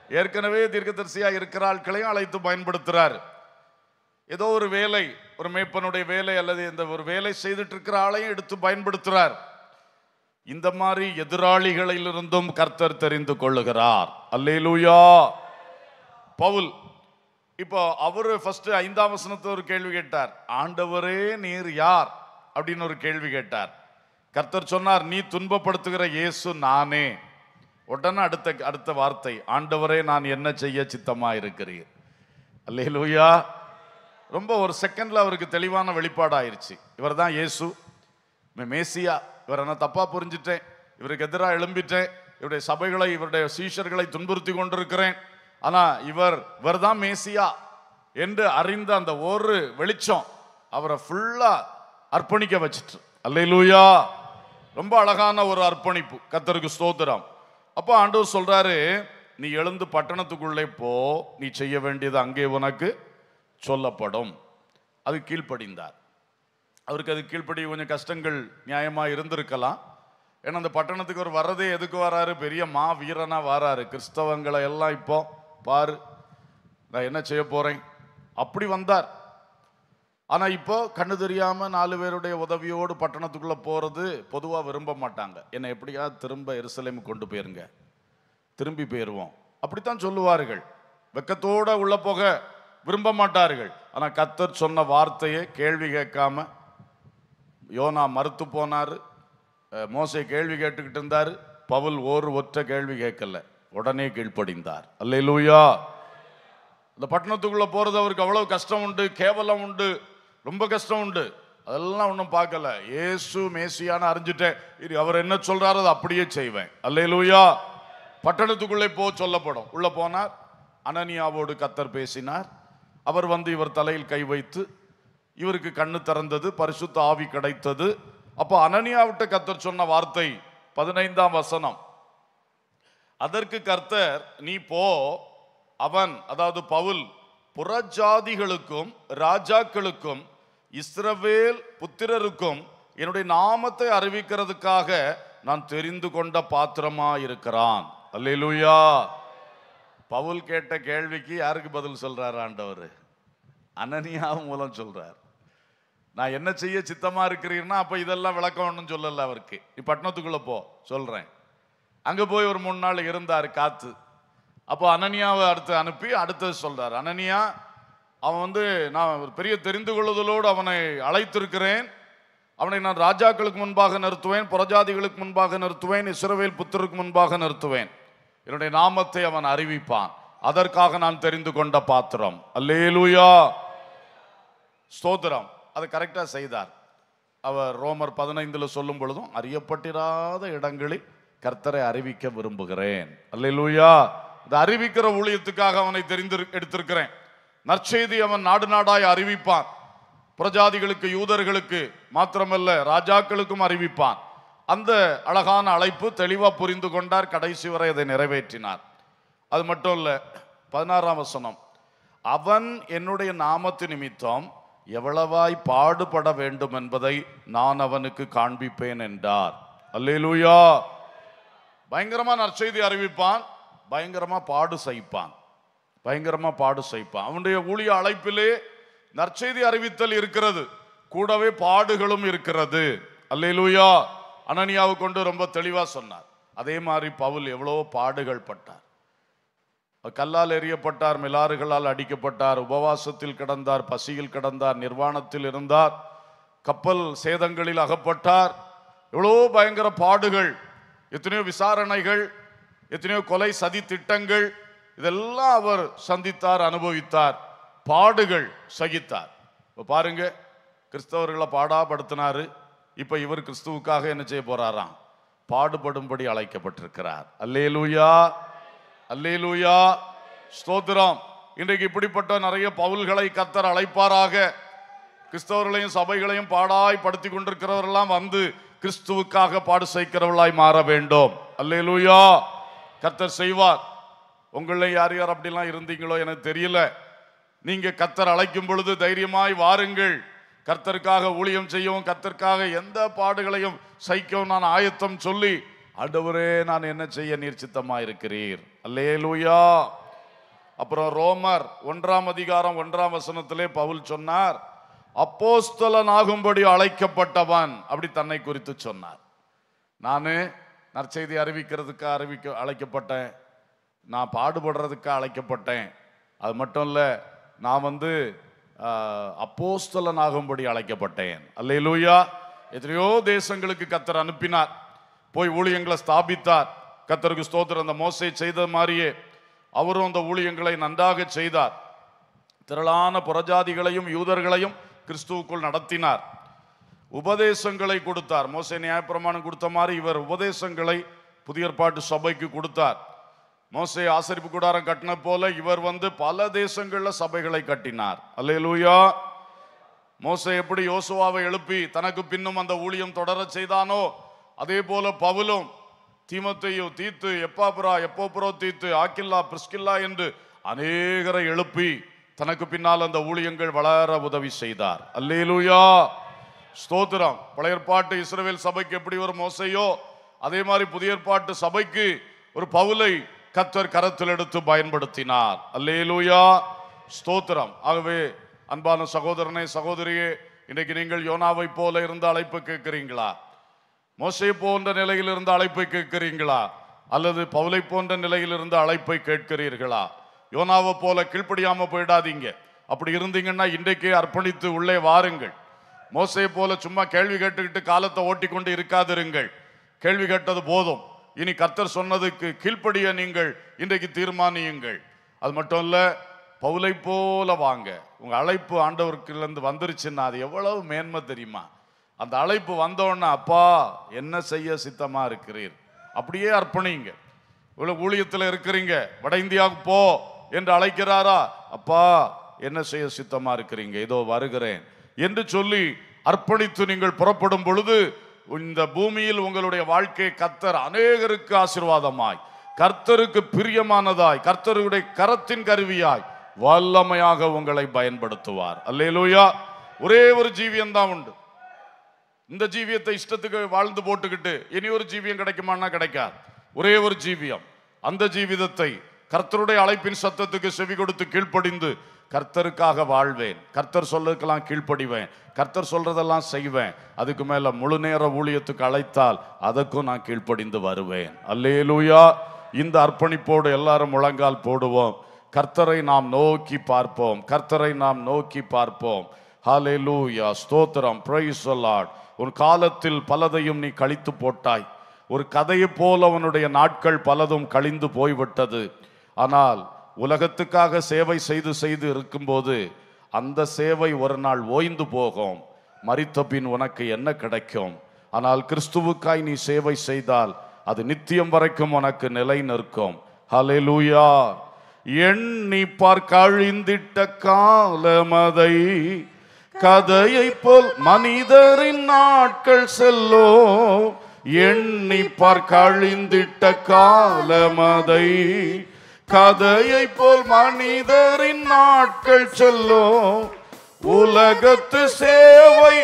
Speaker 1: ஏற்கனவே தீர்க்கதரிசியாக இருக்கிற ஆட்களையும் அழைத்து பயன்படுத்துகிறார் ஏதோ ஒரு வேலை ஒரு மேய்ப்பனுடைய வேலை அல்லது இந்த ஒரு வேலை செய்துட்டு இருக்கிற ஆளையும் எடுத்து பயன்படுத்துகிறார் இந்த மாதிரி எதிராளிகளிலிருந்தும் கர்த்தர் தெரிந்து கொள்ளுகிறார். அல்லேலூயா. பவுல் இப்போ அவரு ஃபர்ஸ்ட் ஐந்தாம் வசனத்தை ஒரு கேள்வி கேட்டார். ஆண்டவரே நீர் யார்? அப்படின்னு ஒரு கேள்வி கேட்டார். கர்த்தர் சொன்னார் நீ துன்பப்படுத்துகிற இயேசு நானே. உடனே அடுத்த அடுத்த வார்த்தை ஆண்டவரே நான் என்ன செய்ய சித்தமா இருக்கிறீர் அல்லேலூயா. ரொம்ப ஒரு செகண்டில் அவருக்கு தெளிவான வெளிப்பாடாயிருச்சு. இவர் தான் இயேசு மேசியா. இவரை நான் தப்பாக புரிஞ்சிட்டேன். இவருக்கு எதிராக எழும்பிட்டேன். இவருடைய சபைகளை இவருடைய சீஷர்களை துன்புறுத்தி கொண்டிருக்கிறேன். ஆனால் இவர் இவர் தான் மேசியா என்று அறிந்த அந்த ஒரு வெளிச்சம் அவரை ஃபுல்லாக அர்ப்பணிக்க வச்சிட்டு. அல்லையிலூயா ரொம்ப அழகான ஒரு அர்ப்பணிப்பு. கத்தருக்கு ஸ்தோத்திரம். அப்போ ஆண்டவர் சொல்கிறாரு நீ எழுந்து பட்டணத்துக்குள்ளே போ. நீ செய்ய வேண்டியது அங்கே உனக்கு. சொல்லப்படும். அது கீழ்ப்படிந்தார். அவருக்கு அது கீழ்ப்படி கொஞ்சம் கஷ்டங்கள் நியாயமாக இருந்திருக்கலாம். ஏன்னா அந்த பட்டணத்துக்கு அவர் வர்றதே எதுக்கு வராரு? பெரிய மா வீரனாக வராரு. கிறிஸ்தவங்களை எல்லாம் இப்போ பாரு நான் என்ன செய்ய போகிறேன் அப்படி வந்தார். ஆனால் இப்போ கண்ணு தெரியாமல் நாலு பேருடைய உதவியோடு பட்டணத்துக்குள்ளே போகிறது பொதுவாக விரும்ப மாட்டாங்க. என்னை எப்படியா திரும்ப எருசலேம் கொண்டு போயிருங்க. திரும்பி போயிடுவோம் அப்படித்தான் சொல்லுவார்கள். வெக்கத்தோடு உள்ளே போக. விரும்ப மாட்டார்கள். ஆனால் கத்தர் சொன்ன வார்த்தையை கேள்வி கேட்காம யோனா மறுத்து போனார். மோசை கேள்வி கேட்டுக்கிட்டு இருந்தார். பவுல் ஒரு ஒற்றை கேள்வி கேட்கல. உடனே கீழ்ப்படிந்தார். அல்லேலூயா. இந்த பட்டணத்துக்குள்ளே போகிறது அவருக்கு அவ்வளோ கஷ்டம் உண்டு கேவலம் உண்டு ரொம்ப கஷ்டம் உண்டு. அதெல்லாம் ஒன்றும் பார்க்கல. இயேசு மேசியான அறிஞ்சிட்டேன். இது அவர் என்ன சொல்கிறாரோ அதை அப்படியே செய்வேன். அல்லேலூயா. பட்டணத்துக்குள்ளே போ சொல்லப்படும். உள்ளே போனார். அனனியாவோடு கத்தர் பேசினார். அவர் வந்து இவர் தலையில் கை வைத்து இவருக்கு கண்ணு திறந்தது பரிசுத்த ஆவி கிடைத்தது. அப்போ அனனியாவிட்ட கத்தர் சொன்ன வார்த்தை பதினைந்தாம் வசனம். அதற்கு கர்த்தர் நீ போ அவன் அதாவது பவுல் புறஜாதிகளுக்கும் ராஜாக்களுக்கும் இஸ்ரவேல் புத்திரருக்கும் என்னுடைய நாமத்தை அறிவிக்கிறதுக்காக நான் தெரிந்து கொண்ட பாத்திரமா இருக்கிறான் அல்லேலூயா. பவுல் கேட்ட கேள்விக்கு யாருக்கு பதில் சொல்றாரு ஆண்டவர்? அனனியா மூலம் சொல்றார். நான் என்ன செய்ய சித்தமா இருக்கிறீன்னா அப்ப இதெல்லாம் விளக்கம் ஒன்றும் சொல்லல அவருக்கு. நீ பட்டணத்துக்குள்ள போ சொல்றேன். அங்க போய் ஒரு மூணு நாள் இருந்தார் காத்து. அப்போ அனனியாவை அடுத்து அனுப்பி அடுத்தது சொல்றார். அனனியா அவன் வந்து நான் ஒரு பெரிய தெரிந்து கொள்ளுதலோடு அவனை அழைத்திருக்கிறேன். அவனை நான் ராஜாக்களுக்கு முன்பாக நிறுத்துவேன் புறஜாதிகளுக்கு முன்பாக நிறுத்துவேன் இஸ்ரவேல் புத்தருக்கு முன்பாக நிறுத்துவேன். என்னுடைய நாமத்தை அவன் அறிவிப்பான். அதற்காக நான் தெரிந்து கொண்ட பாத்திரம். அல்லேலூயா. ஸ்தோத்திரம். அதை கரெக்டாக செய்தார். அவர் ரோமர் பதினைந்துல சொல்லும் பொழுதும் அறியப்பட்டிராத இடங்களில் கர்த்தரை அறிவிக்க விரும்புகிறேன். அல்லேலூயா. இந்த அறிவிக்கிற ஊழியத்துக்காக அவனை தெரிந்து எடுத்திருக்கிறேன். நற்செய்தி அவன் நாடு நாடாய் அறிவிப்பான். பிரஜாதிகளுக்கு யூதர்களுக்கு மாத்திரமல்ல ராஜாக்களுக்கும் அறிவிப்பான். அந்த அழகான அழைப்பு தெளிவாக புரிந்து கொண்டார். கடைசி வரை அதை நிறைவேற்றினார். அது மட்டும் இல்லை பதினாறாம் வசனம். அவன் என்னுடைய நாமத்து நிமித்தம் எவ்வளவாய் பாடுபட வேண்டும் என்பதை நான் அவனுக்கு காண்பிப்பேன் என்றார். அல்லேலூயா. பயங்கரமா நற்செய்தி அறிவிப்பான் பயங்கரமா பாடு சைப்பான் பயங்கரமா பாடு சைப்பான் அவனுடைய ஊழிய அழைப்பிலே நற்செய்தி அறிவித்தல் இருக்கிறது கூடவே பாடுகளும் இருக்கிறது. அல்லேலூயா. அனனியாவை கொண்டு ரொம்ப தெளிவாக சொன்னார். அதே மாதிரி பவுல் எவ்வளவோ பாடுகள் பட்டார். கல்லால் எறியப்பட்டார் மிலாறுகளால் அடிக்கப்பட்டார் உபவாசத்தில் கிடந்தார் பசியில் கிடந்தார் நிர்வாணத்தில் இருந்தார் கப்பல் சேதங்களில் அகப்பட்டார். எவ்வளோ பயங்கர பாடுகள் எத்தனையோ விசாரணைகள் எத்தனையோ கொலை சதி திட்டங்கள் இதெல்லாம் அவர் சந்தித்தார் அனுபவித்தார் பாடுகள் சகித்தார். இப்போ பாருங்க கிறிஸ்தவர்களை பாடாப்படுத்தினாரு இப்போ இவர் கிறிஸ்துவுக்காக என்ன செய்ய போறாராம்? பாடுபடும்படி அழைக்கப்பட்டிருக்கிறார். அல்லே லூயா அல்லே லூயா ஸ்தோத்திரம். இன்றைக்கு இப்படிப்பட்ட நிறைய பவுல்களை கத்தர் அழைப்பாராக. கிறிஸ்தவர்களையும் சபைகளையும் பாடாய் படுத்தி கொண்டிருக்கிறவரெல்லாம் வந்து கிறிஸ்துவுக்காக பாடு செய்கிறவர்களாய் மாற வேண்டும். அல்லே லூயா கத்தர் செய்வார். உங்களில் யார் யார் அப்படிலாம் இருந்தீங்களோ எனக்கு தெரியல. நீங்க கத்தர் அழைக்கும் பொழுது தைரியமாய் வாருங்கள். கர்த்தருக்காக ஊழியம் செய்யவும் கர்த்தருக்காக எந்த பாடுகளையும் சகிக்கவும் நான் ஆயத்தம் சொல்லி ஆண்டவரே நான் என்ன செய்ய நீர் சித்தமாக இருக்கிறீர்? அல்லேலூயா. அப்புறம் ரோமர் ஒன்றாம் அதிகாரம் ஒன்றாம் வசனத்திலே பவுல் சொன்னார் அப்போஸ்தலன் ஆகும்படி அழைக்கப்பட்டவன். அப்படி தன்னை குறித்து சொன்னார். நான் நற்செய்தி அறிவிக்கிறதுக்காக அறிவிக்க அழைக்கப்பட்டேன். நான் பாடுபடுறதுக்காக அழைக்கப்பட்டேன். அது மட்டும் இல்லை நான் வந்து அப்போஸ்தலன் ஆகும்படி அழைக்கப்பட்டேன். அல்லேலூயா. எத்தனையோ தேசங்களுக்கு கத்தர் அனுப்பினார். போய் ஊழியங்களை ஸ்தாபித்தார். கத்தருக்கு ஸ்தோத்திரம். அந்த மோசை செய்த மாதிரியே அவரும் அந்த ஊழியங்களை நன்றாக செய்தார். திரளான புறஜாதிகளையும் யூதர்களையும் கிறிஸ்துவுக்குள் நடத்தினார். உபதேசங்களை கொடுத்தார். மோசை நியாயப்பிரமாணம் கொடுத்த மாதிரி இவர் உபதேசங்களை புதிய ஏற்பாட்டு சபைக்கு கொடுத்தார். மோசை ஆசரிப்பு கூடாரம் கட்டின போல இவர் வந்து பல தேசங்களில் சபைகளை கட்டினார். அல்லேலூயா. மோசை எப்படி யோசுவாவை எழுப்பி தனக்கு பின்னும் அந்த ஊழியம் தொடரச் செய்தானோ அதே போல பவுலும் தீமத்தையோ தீத்து எப்பாபுரா எப்போப்புரோ தீத்து ஆக்கில்லா பிரிஸ்கில்லா என்று அநேகரை எழுப்பி தனக்கு பின்னால் அந்த ஊழியங்கள் வளர உதவி செய்தார். அல்லேலூயா. ஸ்தோத்திரம். பழையற்பாட்டு இஸ்ரேல் சபைக்கு எப்படி ஒரு மோசையோ? அதே மாதிரி புதிய ஏற்பாட்டு சபைக்கு ஒரு பவுலை கத்தர் கரத்தில் எடுத்து பயன்படுத்தினார். அல்லேலூயா. ஸ்தோத்திரம். ஆகவே அன்பான சகோதரனே சகோதரியே இன்றைக்கு நீங்கள் யோனாவை போல இருந்த அழைப்பு கேட்கிறீங்களா? மோசை போன்ற நிலையில் இருந்து அழைப்பை கேட்கிறீங்களா? அல்லது பவுலை போன்ற நிலையில் இருந்து அழைப்பை கேட்கிறீர்களா? யோனாவை போல கீழ்ப்படியாம போயிடாதீங்க. அப்படி இருந்தீங்கன்னா இன்றைக்கே அர்ப்பணித்து உள்ளே வாருங்கள். மோசையை போல சும்மா கேள்வி கேட்டுக்கிட்டு காலத்தை ஓட்டி கொண்டு இருக்காதிருங்கள். கேள்வி கேட்டது போதும். இனி கர்த்தர் சொன்னதுக்கு கீழ்ப்படிய நீங்கள் இன்றைக்கு தீர்மானியுங்கள். அது மட்டும் இல்லை பவுலை போல வாங்க. உங்கள் அழைப்பு ஆண்டவருக்குலேருந்து வந்துருச்சுன்னா அது எவ்வளவு மேன்மை தெரியுமா? அந்த அழைப்பு வந்தோடனே அப்பா என்ன செய்ய சித்தமாக இருக்கிறீர்? அப்படியே அர்ப்பணிங்க. இவ்வளோ ஊழியத்தில் இருக்கிறீங்க வட இந்தியாவுக்கு போ என்று அழைக்கிறாரா? அப்பா என்ன செய்ய சித்தமாக இருக்கிறீங்க? இதோ வருகிறேன். என்று சொல்லி அர்ப்பணித்து நீங்கள் புறப்படும் பொழுது இந்த பூமியில் உங்களுடைய வாழ்க்கை கர்த்தர் அநேகருக்கு ஆசீர்வாதமாய் கர்த்தருக்கு பிரியமானதாய் கர்த்தருடைய கரத்தின் கருவியாய் வல்லமையாக உங்களை பயன்படுத்துவார். அல்லேலூயா. ஒரே ஒரு ஜீவியம் தான் உண்டு. இந்த ஜீவியத்தை இஷ்டத்துக்கு வாழ்ந்து போட்டுக்கிட்டு இனி ஒரு ஜீவியம் கிடைக்குமான்னா கிடைக்காது. ஒரே ஒரு ஜீவியம். அந்த ஜீவிதத்தை கர்த்தருடைய அழைப்பின் சத்தத்துக்கு செவி கொடுத்து கீழ்ப்படிந்து கர்த்தருக்காக வாழ்வேன். கர்த்தர் சொல்றதுக்கெல்லாம் கீழ்ப்படிவேன். கர்த்தர் சொல்றதெல்லாம் செய்வேன். அதுக்கு மேல முழு நேர ஊழியத்துக்கு அழைத்தால் அதற்கும் நான் கீழ்ப்படிந்து வருவேன். அல்லேலூயா. இந்த அர்ப்பணிப்போடு எல்லாரும் முழங்கால் போடுவோம். கர்த்தரை நாம் நோக்கி பார்ப்போம். கர்த்தரை நாம் நோக்கி பார்ப்போம். ஹalleluya. ஸ்தோத்திரம். Praise சொல்லாட் உன் காலத்தில் பலதையும் நீ கழித்து போட்டாய். ஒரு கதையை போல அவனுடைய நாட்கள் பலதும் கழிந்து போய்விட்டது. ஆனால் உலகத்துக்காக சேவை செய்து செய்து இருக்கும்போது அந்த சேவை ஒரு நாள் ஓய்ந்து போகும். மரித்த பின் உனக்கு என்ன கிடைக்கும்? ஆனால் கிறிஸ்துவுக்காய் நீ சேவை செய்தால் அது நித்தியம் வரைக்கும் உனக்கு நிலை நிற்கும். ஹalleluya. எண்ணி பார்க்கழிந்திட்ட காலமதை கதையை போல் மனிதரின் நாட்கள் செல்லோ எண்ணி பார்க்கழிந்திட்ட காலமதை கதையை போல் மனிதரின் நாட்கள் செல்லும். உலகத்து சேவை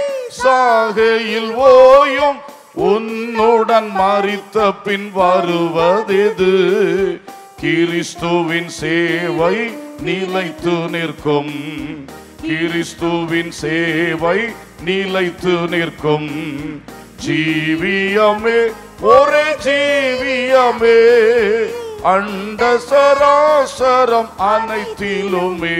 Speaker 1: சாகையில் ஓயும். உன்னுடன் மறித்த பின் வருவதெது? கிறிஸ்துவின் சேவை நிலைத்து நிற்கும். கிறிஸ்துவின் சேவை நிலைத்து நிற்கும். ஜீவியமே ஒரே ஜீவியமே. அண்ட சராசரம் அனைத்திலுமே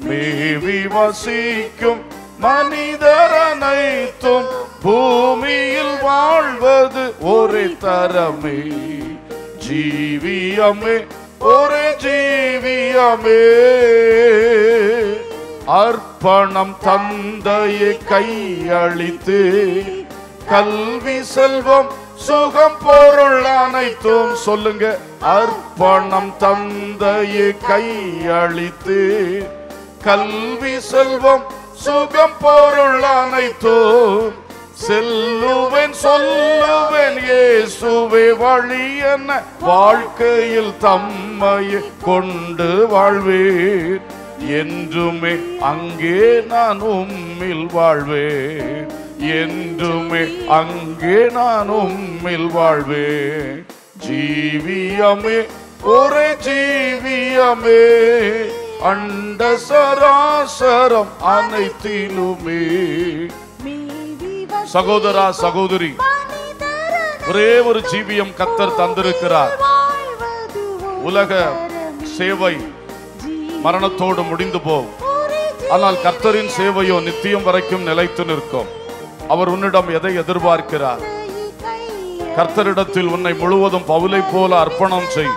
Speaker 1: மேவி வசிக்கும் மனிதர் அனைத்தும் பூமியில் வாழ்வது ஒரே தரமே. ஜீவியமே ஒரே ஜீவியமே. அர்ப்பணம் தந்தையை கையளித்து கல்வி செல்வம் சுகம் பொருள் அனைத்தும் சொல்லுங்க. அர்ப்பணம் தந்தையை கையளித்து கல்வி செல்வம் சுகம் பொருள் அனைத்தும் செல்லுவேன் சொல்லுவேன் இயேசுவே வழி என்ன? வாழ்க்கையில் தம்மையை கொண்டு வாழ்வேன். என்றுமே அங்கே நான் உம்மில் வாழ்வேன். என்றுமே அங்கே நான் உம்மில் வாழ்வேன். ஜீவியமே ஒரே ஜீவியமே அண்ட சராசரம் அனைத்திலுமே. சகோதரா சகோதரி ஒரே ஒரு ஜீவியம் கத்தர் தந்திருக்கிறார். உலக சேவை மரணத்தோடு முடிந்து போகும். ஆனால் கர்த்தரின் சேவையோ நித்தியம் வரைக்கும் நிலைத்து நிற்கும். அவர் உன்னிடம் எதை எதிர்பார்க்கிறார்? கர்த்தரிடத்தில் உன்னை முழுவதும் பவுலை போல அர்ப்பணம் செய்.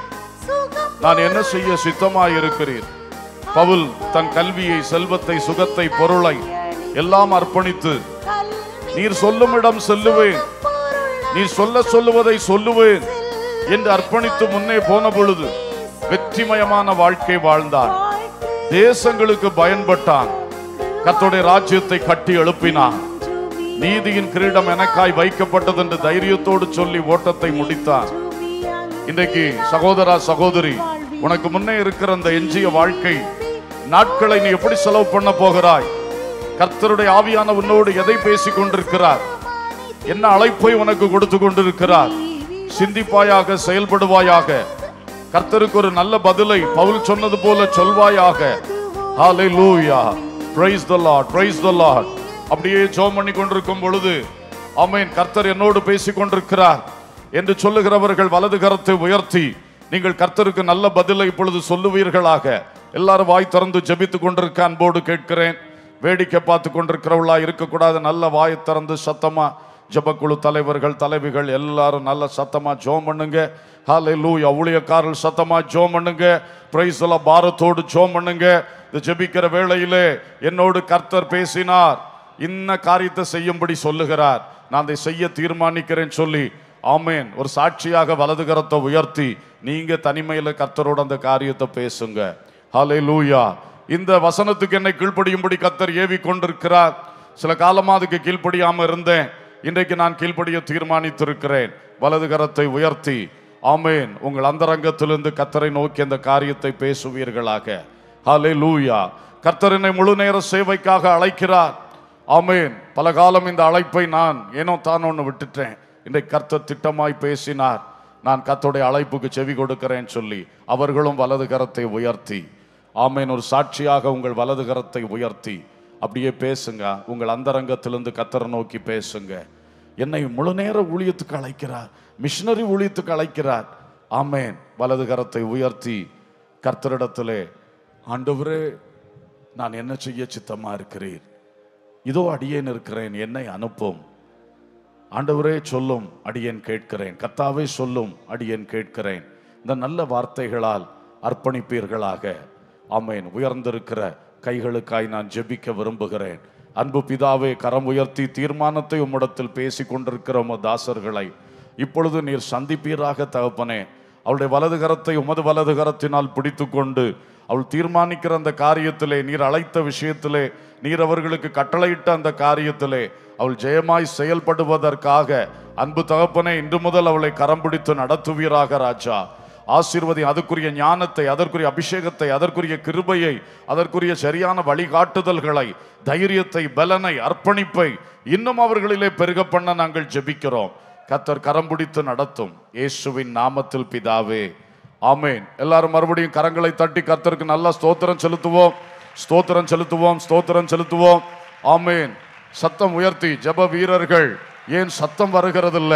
Speaker 1: நான் என்ன செய்ய சித்தமாய் இருக்கிறேன் பவுல் தன் கல்வியை செல்வத்தை சுகத்தை பொருளை எல்லாம் அர்ப்பணித்து நீர் சொல்லும் இடம் செல்லுவேன். நீர் சொல்ல சொல்லுவதை சொல்லுவேன் என்று அர்ப்பணித்து முன்னே போன பொழுது வெற்றிமயமான வாழ்க்கை வாழ்ந்தான். தேசங்களுக்கு பயன்பட்டான். கத்தோடைய ராஜ்யத்தை கட்டி எழுப்பினான். நீதியின் கிரீடம் எனக்காய் வைக்கப்பட்டது என்று தைரியத்தோடு சொல்லி ஓட்டத்தை முடித்தான். இன்றைக்கு சகோதரா சகோதரி உனக்கு முன்னே இருக்கிற அந்த எஞ்சிய வாழ்க்கை நாட்களை நீ எப்படி செலவு பண்ண போகிறாய்? கர்த்தருடைய ஆவியான உன்னோடு எதை பேசிக் கொண்டிருக்கிறார்? என்ன அழைப்பை உனக்கு கொடுத்து கொண்டிருக்கிறார்? சிந்திப்பாயாக செயல்படுவாயாக கர்த்தருக்கு ஒரு நல்ல பதிலை பவுல் சொன்னது போல சொல்வாயாக. ஹalleluya praise the lord praise the lord. அப்படியே ஜோம் பண்ணி கொண்டிருக்கும் பொழுது ஆமென் கர்த்தர் என்னோடு பேசி கொண்டிருக்கிறார் என்று சொல்லுகிறவர்கள் வலது கரத்தை உயர்த்தி நீங்கள் கர்த்தருக்கு நல்ல பதிலை இப்பொழுது சொல்லுவீர்களாக. எல்லாரும் வாய் திறந்து ஜபித்து கொண்டிருக்க அன்போடு கேட்கிறேன். வேடிக்கை பார்த்து கொண்டிருக்கிறவளா இருக்கக்கூடாது. நல்ல வாய் திறந்து சத்தமா ஜபக்குழு தலைவர்கள் தலைவிகள் எல்லாரும் நல்ல சத்தமா ஜோம் பண்ணுங்க. ஹாலே லூ ஊழியக்காரர்கள் சத்தமா ஜோம் பண்ணுங்க. பிரைஸ்ல எல்லாம் பாரத்தோடு ஜோம் பண்ணுங்க. இந்த ஜெபிக்கிற வேளையிலே என்னோடு கர்த்தர் பேசினார். இன்ன காரியத்தை செய்யும்படி சொல்லுகிறார். நான் அதை செய்ய தீர்மானிக்கிறேன் சொல்லி ஆமேன். ஒரு சாட்சியாக வலது கரத்தை உயர்த்தி நீங்க தனிமையில கர்த்தரோட அந்த காரியத்தை பேசுங்க. ஹலே லூயா இந்த வசனத்துக்கு என்னை கீழ்ப்படியும்படி கர்த்தர் ஏவி கொண்டிருக்கிறார் சில காலமா அதுக்கு கீழ்ப்படியாம இருந்தேன். இன்றைக்கு நான் கீழ்ப்படிய தீர்மானித்திருக்கிறேன். வலது கரத்தை உயர்த்தி ஆமேன். உங்கள் அந்தரங்கத்திலிருந்து கர்த்தரை நோக்கி அந்த காரியத்தை பேசுவீர்களாக. ஹலே லூயா கர்த்தர் என்னை முழு நேர சேவைக்காக அழைக்கிறார். ஆமேன். பல காலம் இந்த அழைப்பை நான் ஏனோ தான் ஒன்று விட்டுட்டேன். இன்றைக்கு கர்த்தர் திட்டமாய் பேசினார். நான் கத்தோடைய அழைப்புக்கு செவி கொடுக்கிறேன் சொல்லி அவர்களும் வலது கரத்தை உயர்த்தி. ஆமேன். ஒரு சாட்சியாக உங்கள் வலது கரத்தை உயர்த்தி. அப்படியே பேசுங்க. உங்கள் அந்தரங்கத்திலிருந்து கத்தரை நோக்கி பேசுங்க. என்னை முழு நேர ஊழியத்துக்கு அழைக்கிறார். மிஷினரி ஊழியத்துக்கு அழைக்கிறார். ஆமேன். வலது கரத்தை உயர்த்தி. கர்த்தரிடத்திலே ஆண்டவரே நான் என்ன செய்ய சித்தமாக இருக்கிறேன் இதோ அடியேன் இருக்கிறேன் என்னை அனுப்பும். ஆண்டவரே சொல்லும் அடியேன் கேட்கிறேன். கத்தாவே சொல்லும் அடியேன் கேட்கிறேன். இந்த நல்ல வார்த்தைகளால் அர்ப்பணிப்பீர்களாக. ஆமேன். உயர்ந்திருக்கிற கைகளுக்காய் நான் ஜெபிக்க விரும்புகிறேன். அன்பு பிதாவே கரம் உயர்த்தி தீர்மானத்தை உம்மிடத்தில் பேசி கொண்டிருக்கிற தாசர்களை இப்பொழுது நீர் சந்திப்பீராக தகப்பனே. அவளுடைய வலது கரத்தை உமது வலது கரத்தினால் பிடித்துக்கொண்டு அவள் தீர்மானிக்கிற அந்த காரியத்திலே நீர் அழைத்த விஷயத்திலே நீர் அவர்களுக்கு கட்டளையிட்ட அந்த காரியத்திலே அவள் ஜெயமாய் செயல்படுவதற்காக அன்பு தகப்பனே இன்று முதல் அவளை கரம் பிடித்து நடத்துவீராக ராஜா. ஆசீர்வதி அதற்குரிய ஞானத்தை அதற்குரிய அபிஷேகத்தை அதற்குரிய கிருபையை அதற்குரிய சரியான வழிகாட்டுதல்களை தைரியத்தை பலனை அர்ப்பணிப்பை இன்னும் அவர்களிலே பெருக பண்ண நாங்கள் ஜெபிக்கிறோம். கத்தர் கரம் பிடித்து நடத்தும். இயேசுவின் நாமத்தில் பிதாவே ஆமேன். எல்லாரும் மறுபடியும் கரங்களை தட்டி கர்த்தருக்கு நல்லா ஸ்தோத்திரம் செலுத்துவோம். ஸ்தோத்திரம் செலுத்துவோம் ஸ்தோத்திரம் செலுத்துவோம். ஆமேன். சத்தம் உயர்த்தி ஜெப வீரர்கள் ஏன் சத்தம் வருகிறதில்ல?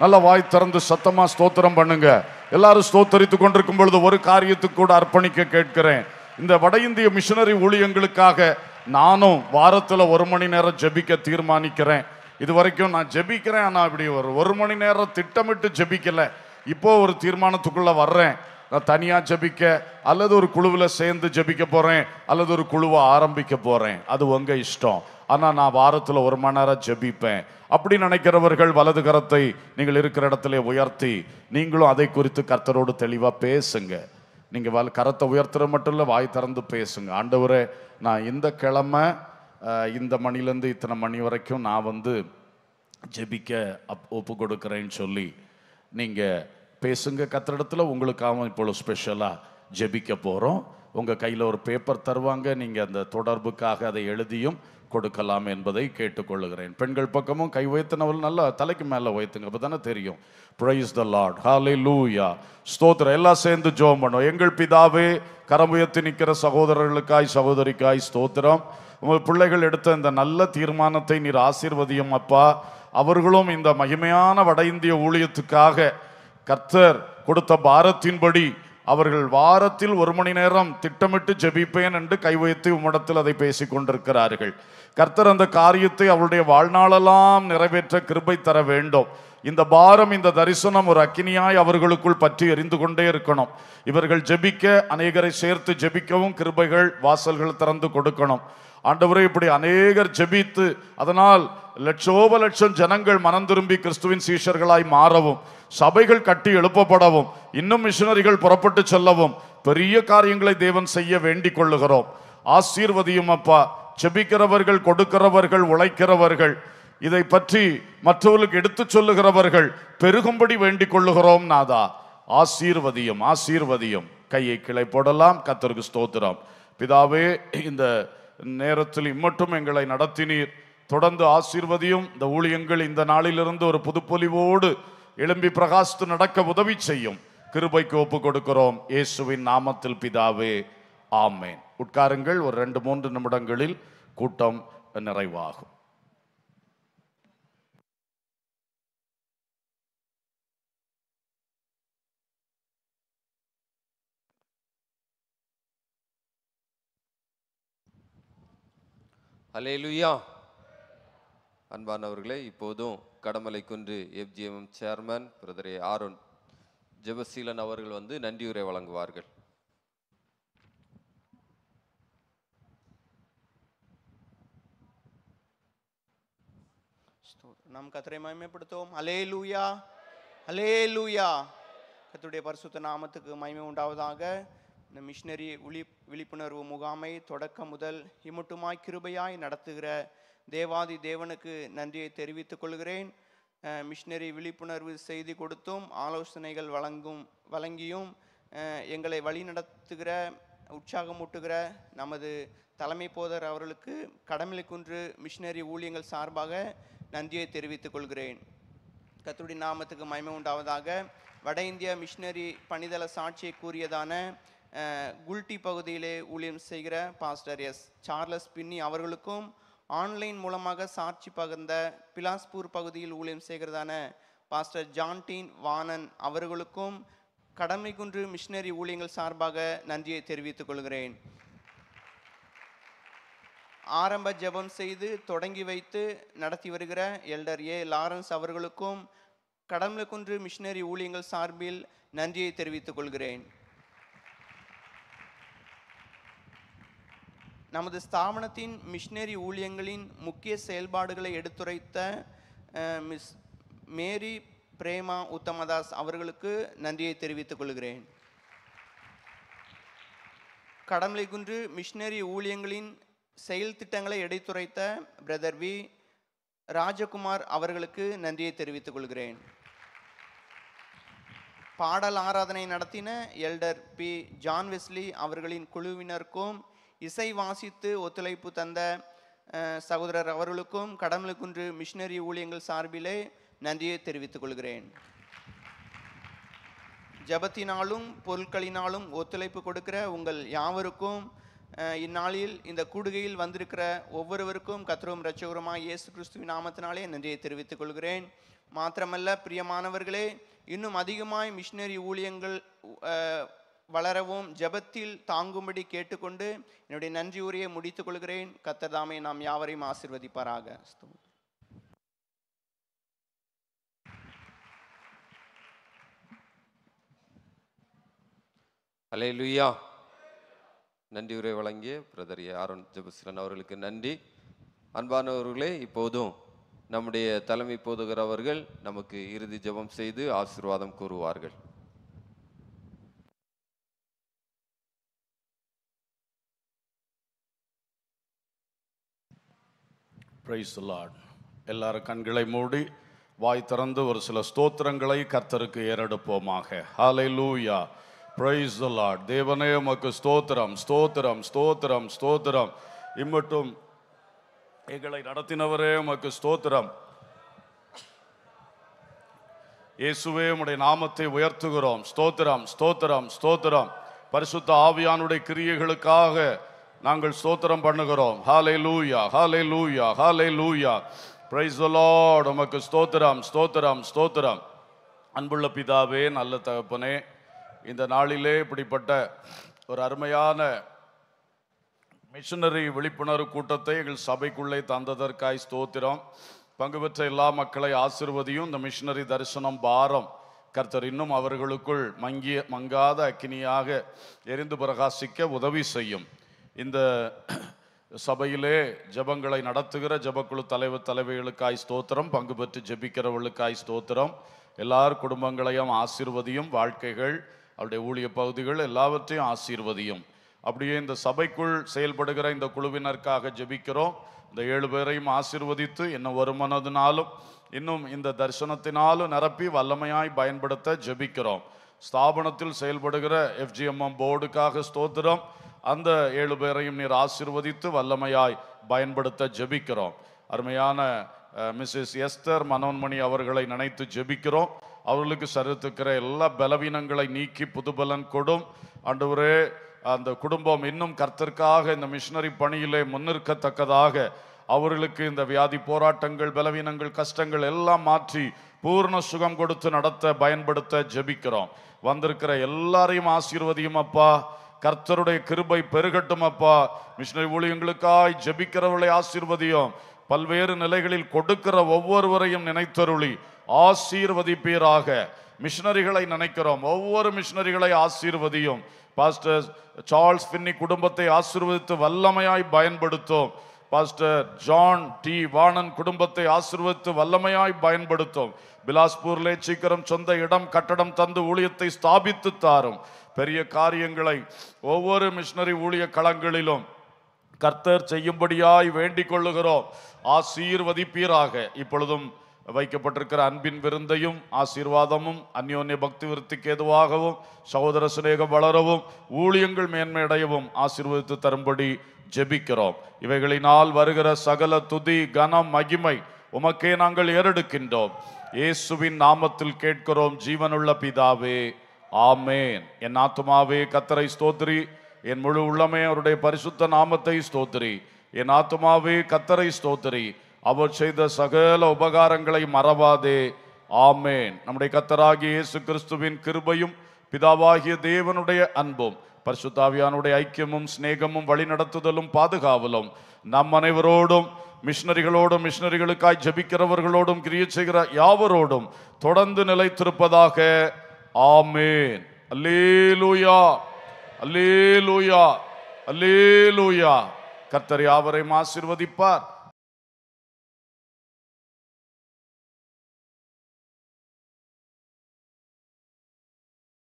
Speaker 1: நல்ல வாய் திறந்து சத்தமா ஸ்தோத்திரம் பண்ணுங்க. எல்லாரும் ஸ்தோத்தரித்து கொண்டிருக்கும் பொழுது ஒரு காரியத்துக்கு கூட அர்ப்பணிக்க கேட்கிறேன். இந்த வட இந்திய மிஷினரி ஊழியங்களுக்காக நானும் வாரத்தில் ஒரு மணி நேரம் ஜெபிக்க தீர்மானிக்கிறேன். இது வரைக்கும் நான் ஜெபிக்கிறேன் ஆனால் இப்படி ஒரு ஒரு மணி நேரம் திட்டமிட்டு ஜெபிக்கலை. இப்போ ஒரு தீர்மானத்துக்குள்ள வர்றேன். நான் தனியா ஜெபிக்க அல்லது ஒரு குழுவில் சேர்ந்து ஜெபிக்க போறேன் அல்லது ஒரு குழுவை ஆரம்பிக்க போறேன். அது உங்க இஷ்டம். ஆனால் நான் வாரத்தில் ஒரு மணி நேரம் ஜெபிப்பேன். அப்படி நினைக்கிறவர்கள் வலது கரத்தை நீங்கள் இருக்கிற இடத்துல உயர்த்தி நீங்களும் அதை குறித்து கர்த்தரோடு தெளிவாக பேசுங்க. நீங்கள் வல் கரத்தை உயர்த்துற மட்டும் இல்லை வாய் திறந்து பேசுங்க. ஆண்டவரே நான் இந்த கிழமை இந்த மணிலேருந்து இத்தனை மணி வரைக்கும் நான் வந்து ஜெபிக்க அப் ஒப்பு கொடுக்குறேன்னு சொல்லி நீங்கள் பேசுங்க கத்திரிடத்துல உங்களுக்காக இப்போ ஸ்பெஷலாக ஜெபிக்க போகிறோம் உங்கள் கையில் ஒரு பேப்பர் தருவாங்க நீங்கள் அந்த தொடர்புக்காக அதை எழுதியும் கொடுக்கலாம் என்பதை கேட்டுக்கொள்ளுகிறேன். பெண்கள் பக்கமும் கை உயர்த்தினவள் நல்லா தலைக்கு மேலே உயர்த்துங்க அப்போ தானே தெரியும். ப்ரைஸ் த லார்ட் ஹாலே லூயா ஸ்தோத்திரம். எல்லாம் சேர்ந்து ஜோம் பண்ணும் எங்கள் பிதாவே கரம் உயர்த்தி நிற்கிற சகோதரர்களுக்காய் சகோதரிக்காய் ஸ்தோத்திரம். உங்கள் பிள்ளைகள் எடுத்த இந்த நல்ல தீர்மானத்தை நீர் ஆசீர்வதியும் அப்பா. அவர்களும் இந்த மகிமையான வட இந்திய ஊழியத்துக்காக கர்த்தர் கொடுத்த பாரத்தின்படி அவர்கள் வாரத்தில் ஒரு மணி நேரம் திட்டமிட்டு ஜெபிப்பேன் என்று கைவைத்து உம்மிடத்தில் அதை பேசிக் கொண்டிருக்கிறார்கள். கர்த்தர் அந்த காரியத்தை அவருடைய வாழ்நாளெல்லாம் நிறைவேற்ற கிருபை தர வேண்டும். இந்த பாரம் இந்த தரிசனம் ஒரு அக்கினியாய் அவர்களுக்குள் பற்றி எரிந்து கொண்டே இருக்கணும். இவர்கள் ஜெபிக்க அநேகரை சேர்த்து ஜெபிக்கவும் கிருபைகள் வாசல்கள் திறந்து கொடுக்கணும். ஆண்டவரே இப்படி அநேகர் ஜெபித்து அதனால் லட்சோப லட்சம் ஜனங்கள் மனம் திரும்பி கிறிஸ்துவின் சீஷர்களாய் மாறவும் சபைகள் கட்டி எழுப்பப்படவும் இன்னும் மிஷினரிகள் புறப்பட்டு செல்லவும் பெரிய காரியங்களை தேவன் செய்ய வேண்டிக் கொள்ளுகிறோம். ஆசீர்வதியும் அப்பா. செபிக்கிறவர்கள் கொடுக்கிறவர்கள் உழைக்கிறவர்கள் இதை பற்றி மற்றவர்களுக்கு எடுத்துச் சொல்லுகிறவர்கள் பெருகும்படி வேண்டிக் கொள்ளுகிறோம் நாதா. ஆசீர்வதியும் ஆசீர்வதியும். கையை கிளை போடலாம் கத்தருக்கு ஸ்தோத்திரம். பிதாவே இந்த நேரத்தில் இம்மட்டும் எங்களை நடத்தினீர். தொடர்ந்து ஆசீர்வதியும். இந்த ஊழியங்கள் இந்த நாளிலிருந்து ஒரு புதுப்பொலிவோடு எழும்பி பிரகாசித்து நடக்க உதவி செய்யும். கிருபைக்கு ஒப்பு கொடுக்கிறோம். இயேசுவின் நாமத்தில் பிதாவே ஆமேன். உட்காருங்கள். ஒரு ரெண்டு மூன்று நிமிடங்களில் கூட்டம் நிறைவாகும்.
Speaker 3: ஹலேலுயா அன்பானவர்களே இப்போதும் கடமலை குன்று எஃப்ஜிஎம் சேர்மன் பிரதரே ஆரோன் ஜெபசீலன் அவர்கள் வந்து நன்றியுரை வழங்குவார்கள்.
Speaker 4: நாம் கத்தரை லூயா அலே லூயா கத்துடைய பரிசுத்த நாமத்துக்கு மயமை உண்டாவதாக. இந்த மிஷினரி விழி விழிப்புணர்வு முகாமை தொடக்கம் முதல் இம்மட்டுமாய் கிருபையாய் நடத்துகிற தேவாதி தேவனுக்கு நன்றியை தெரிவித்துக் கொள்கிறேன். மிஷினரி விழிப்புணர்வு செய்தி கொடுத்தும் ஆலோசனைகள் வழங்கும் வழங்கியும் எங்களை வழிநடத்துகிற உற்சாகமூட்டுகிற நமது தலைமை போதர் அவர்களுக்கு கடமலை குன்று மிஷினரி ஊழியங்கள் சார்பாக நன்றியை தெரிவித்துக் கொள்கிறேன். கர்த்தருடைய நாமத்துக்கு மயமை உண்டாவதாக. வட இந்திய மிஷினரி பணிதள சாட்சியை கூறியதான குல்டி பகுதியிலே ஊழியம் செய்கிற பாஸ்டர் எஸ். சார்லஸ் பின்னி அவர்களுக்கும் ஆன்லைன் மூலமாக சாட்சி பகிர்ந்த பிலாஸ்பூர் பகுதியில் ஊழியம் செய்கிறதான பாஸ்டர் ஜான்டீன் வானன் அவர்களுக்கும் கடமை குன்று மிஷினரி ஊழியங்கள் சார்பாக நன்றியை தெரிவித்துக் கொள்கிறேன். ஆரம்ப ஜெபம் செய்து தொடங்கி வைத்து நடத்தி வருகிற எல்டர் ஏ லாரன்ஸ் அவர்களுக்கும் கடம்பலக்குன்று மிஷினரி ஊழியங்கள் சார்பில் நன்றியை தெரிவித்துக் கொள்கிறேன். நமது ஸ்தாபனத்தின் மிஷினரி ஊழியங்களின் முக்கிய செயல்பாடுகளை எடுத்துரைத்த மிஸ் மேரி பிரேமா உத்தமதாஸ் அவர்களுக்கு நன்றியை தெரிவித்துக் கொள்கிறேன். கடமலைக்குன்று மிஷினரி ஊழியங்களின் செயல் திட்டங்களை எடுத்துரைத்த பிரதர் வி. ராஜகுமார் அவர்களுக்கு நன்றியை தெரிவித்துக் கொள்கிறேன். பாடல் ஆராதனை நடத்தின எல்டர் பி. ஜான் வெஸ்லி அவர்களின் குழுவினருக்கும் இசை வாசித்து ஒத்துழைப்பு தந்த சகோதரர் அவர்களுக்கும் கடமலுக்குன்று மிஷினரி ஊழியங்கள் சார்பிலே நன்றியை தெரிவித்துக் கொள்கிறேன். ஜெபத்தினாலும் பொருட்களினாலும் ஒத்துழைப்பு கொடுக்கிற உங்கள் யாவருக்கும் இந்நாளில் இந்த கூடுகையில் வந்திருக்கிற ஒவ்வொருவருக்கும் கத்தரும் இரட்சகருமாய் இயேசு கிறிஸ்துவின் நாமத்தினாலே நன்றியை தெரிவித்துக் கொள்கிறேன். மாத்திரமல்ல பிரியமானவர்களே இன்னும் அதிகமாய் மிஷினரி ஊழியங்கள் வளரவும் ஜெபத்தில் தாங்கும்படி கேட்டுக்கொண்டு என்னுடைய நன்றி உரையை முடித்துக் கொள்கிறேன். கத்தர்தாமே நாம் யாவரையும் ஆசிர்வதிப்பாராக. அலே
Speaker 3: லுய்யா நன்றி உரை வழங்கிய பிரதர் ஏ. ஆரோன் அவர்களுக்கு நன்றி. அன்பானவர்களே இப்போதும் நம்முடைய தலைமை போதுகிறவர்கள் நமக்கு இறுதி ஜெபம் செய்து ஆசீர்வாதம் கூறுவார்கள்.
Speaker 1: பிரைஸ் லார்ட் எல்லாரும் கண்களை மூடி வாய் திறந்து ஒரு சில ஸ்தோத்திரங்களை கர்த்தருக்கு ஏறெடுப்போமாக. ஹalleluya praise the லார்ட் தேவனே உமக்கு ஸ்தோத்திரம் ஸ்தோத்திரம் ஸ்தோத்திரம் ஸ்தோத்திரம். இம்மட்டும் எங்களை நடத்தினவரே உமக்கு ஸ்தோத்திரம். இயேசுவே உடைய நாமத்தை உயர்த்துகிறோம். ஸ்தோத்திரம் ஸ்தோத்திரம் ஸ்தோத்திரம். பரிசுத்த ஆவியானுடைய கிரியைகளுக்காக நாங்கள் ஸ்தோத்திரம் பண்ணுகிறோம். ஹாலே லூயா ஹாலே லூயா ஹாலே லூயா பிரைஸ் லார்ட் உமக்கு ஸ்தோத்திரம் ஸ்தோத்திரம் ஸ்தோத்திரம். அன்புள்ள பிதாவே நல்ல தகப்பனே இந்த நாளிலே இப்படிப்பட்ட ஒரு அருமையான மிஷனரி விழிப்புணர்வு கூட்டத்தை எங்கள் சபைக்குள்ளே தந்ததற்காய் ஸ்தோத்திரம். பங்கு பெற்ற எல்லா மக்களை ஆசிர்வதியும் இந்த மிஷினரி தரிசனம் பாரம். கர்த்தர் இன்னும் அவர்களுக்குள் மங்கிய மங்காத அக்கினியாக எரிந்து பிரகாசிக்க உதவி செய்யும். இந்த சபையிலே ஜெபங்களை நடத்துகிற ஜெபக்குழு தலைவர் தலைவிகளுக்காய் ஸ்தோத்திரம் பங்கு பெற்று ஜபிக்கிறவர்களுக்காய் ஸ்தோத்திரம். எல்லார் குடும்பங்களையும் ஆசீர்வதியும் வாழ்க்கைகள் அவருடைய ஊழிய பகுதிகள் எல்லாவற்றையும் ஆசீர்வதியும். அப்படியே இந்த சபைக்குள் செயல்படுகிற இந்த குழுவினருக்காக ஜெபிக்கிறோம். இந்த ஏழு பேரையும் ஆசீர்வதித்து இன்னும் வருமானதுனாலும் இன்னும் இந்த தரிசனத்தினாலும் நிரப்பி வல்லமையாய் பயன்படுத்த ஜெபிக்கிறோம். ஸ்தாபனத்தில் செயல்படுகிற எஃப்ஜிஎம்எம் போர்டுக்காக ஸ்தோத்திரம். அந்த ஏழு பேரையும் நீர் ஆசிர்வதித்து வல்லமையாய் பயன்படுத்த ஜெபிக்கிறோம். அருமையான மிஸ்ஸஸ் எஸ்தர் மனோன்மணி அவர்களை நினைத்து ஜெபிக்கிறோம். அவர்களுக்கு சரித்துக்கிற எல்லா பலவீனங்களை நீக்கி புதுபலன் கொடும். ஆண்டவரே அந்த குடும்பம் இன்னும் கர்த்தருக்காக இந்த மிஷினரி பணியிலே முன்னிற்கத்தக்கதாக அவர்களுக்கு இந்த வியாதி போராட்டங்கள் பலவீனங்கள் கஷ்டங்கள் எல்லாம் மாற்றி பூர்ண சுகம் கொடுத்து நடத்த பயன்படுத்த ஜெபிக்கிறோம். வந்திருக்கிற எல்லாரையும் ஆசீர்வதியும் அப்பா. கர்த்தருடைய கிருபை பெருகட்டும் அப்பா. மிஷினரி ஊழியங்களுக்காய் ஜபிக்கிறவர்களை ஆசீர்வதியும். பல்வேறு நிலைகளில் கொடுக்கிற ஒவ்வொருவரையும் நினைத்தருளி. ஆசீர்வதிப்பீராக. மிஷினரிகளை நினைக்கிறோம். ஒவ்வொரு மிஷினரிகளை ஆசீர்வதியும். பாஸ்டர் சார்ல்ஸ் பின்னி குடும்பத்தை ஆசீர்வதித்து வல்லமையாய் பயன்படுத்தும். Pastor John D. வாணன் குடும்பத்தை ஆசீர்வதித்து வல்லமையாய் பயன்படுத்தும். பிலாஸ்பூர்லே சீக்கிரம் சொந்த இடம் கட்டடம் தந்து ஊழியத்தை ஸ்தாபித்து தாரும். பெரிய காரியங்களை ஒவ்வொரு மிஷினரி ஊழிய களங்களிலும் கர்த்தர் செய்யும்படியாய் வேண்டிக் கொள்ளுகிறோம் ஆசீர்வதிப்பீராக. இப்பொழுதும் வைக்கப்பட்டிருக்கிற அன்பின் விருந்தையும் ஆசீர்வாதமும் அந்யோன்ய பக்தி விருத்திக்கு எதுவாகவும் சகோதர சிநேகம் வளரவும் ஊழியங்கள் மேன்மையடையவும் ஆசீர்வதித்து தரும்படி ஜெபிக்கிறோம். இவைகளினால் வருகிற சகல துதி கனம் மகிமை உமக்கே நாங்கள் ஏறெடுக்கின்றோம். இயேசுவின் நாமத்தில் கேட்கிறோம் ஜீவனுள்ள பிதாவே ஆமேன். என் ஆத்துமாவே கத்தரை ஸ்தோத்திரி. என் முழு உள்ளமே அவருடைய பரிசுத்த நாமத்தை ஸ்தோத்திரி. என் ஆத்துமாவே கத்தரை ஸ்தோத்திரி. அவர் செய்த சகல உபகாரங்களை மறவாதே. ஆமேன். நம்முடைய கத்தராகிய இயேசு கிறிஸ்துவின் கிருபையும் பிதாவாகிய தேவனுடைய அன்பும் பரிசுத்தாவியானுடைய ஐக்கியமும் சிநேகமும் வழிநடத்துதலும் பாதுகாவலும் நம் அனைவரோடும் மிஷினரிகளோடும் மிஷினரிகளுக்காய் ஜெபிக்கிறவர்களோடும் கிரிய செய்கிற யாவரோடும் தொடர்ந்து நிலைத்திருப்பதாக ஆமேன். அல்லேலூயா. அல்லேலூயா. அல்லேலூயா. கர்த்தர் யாவரையும் ஆசிர்வதிப்பார்.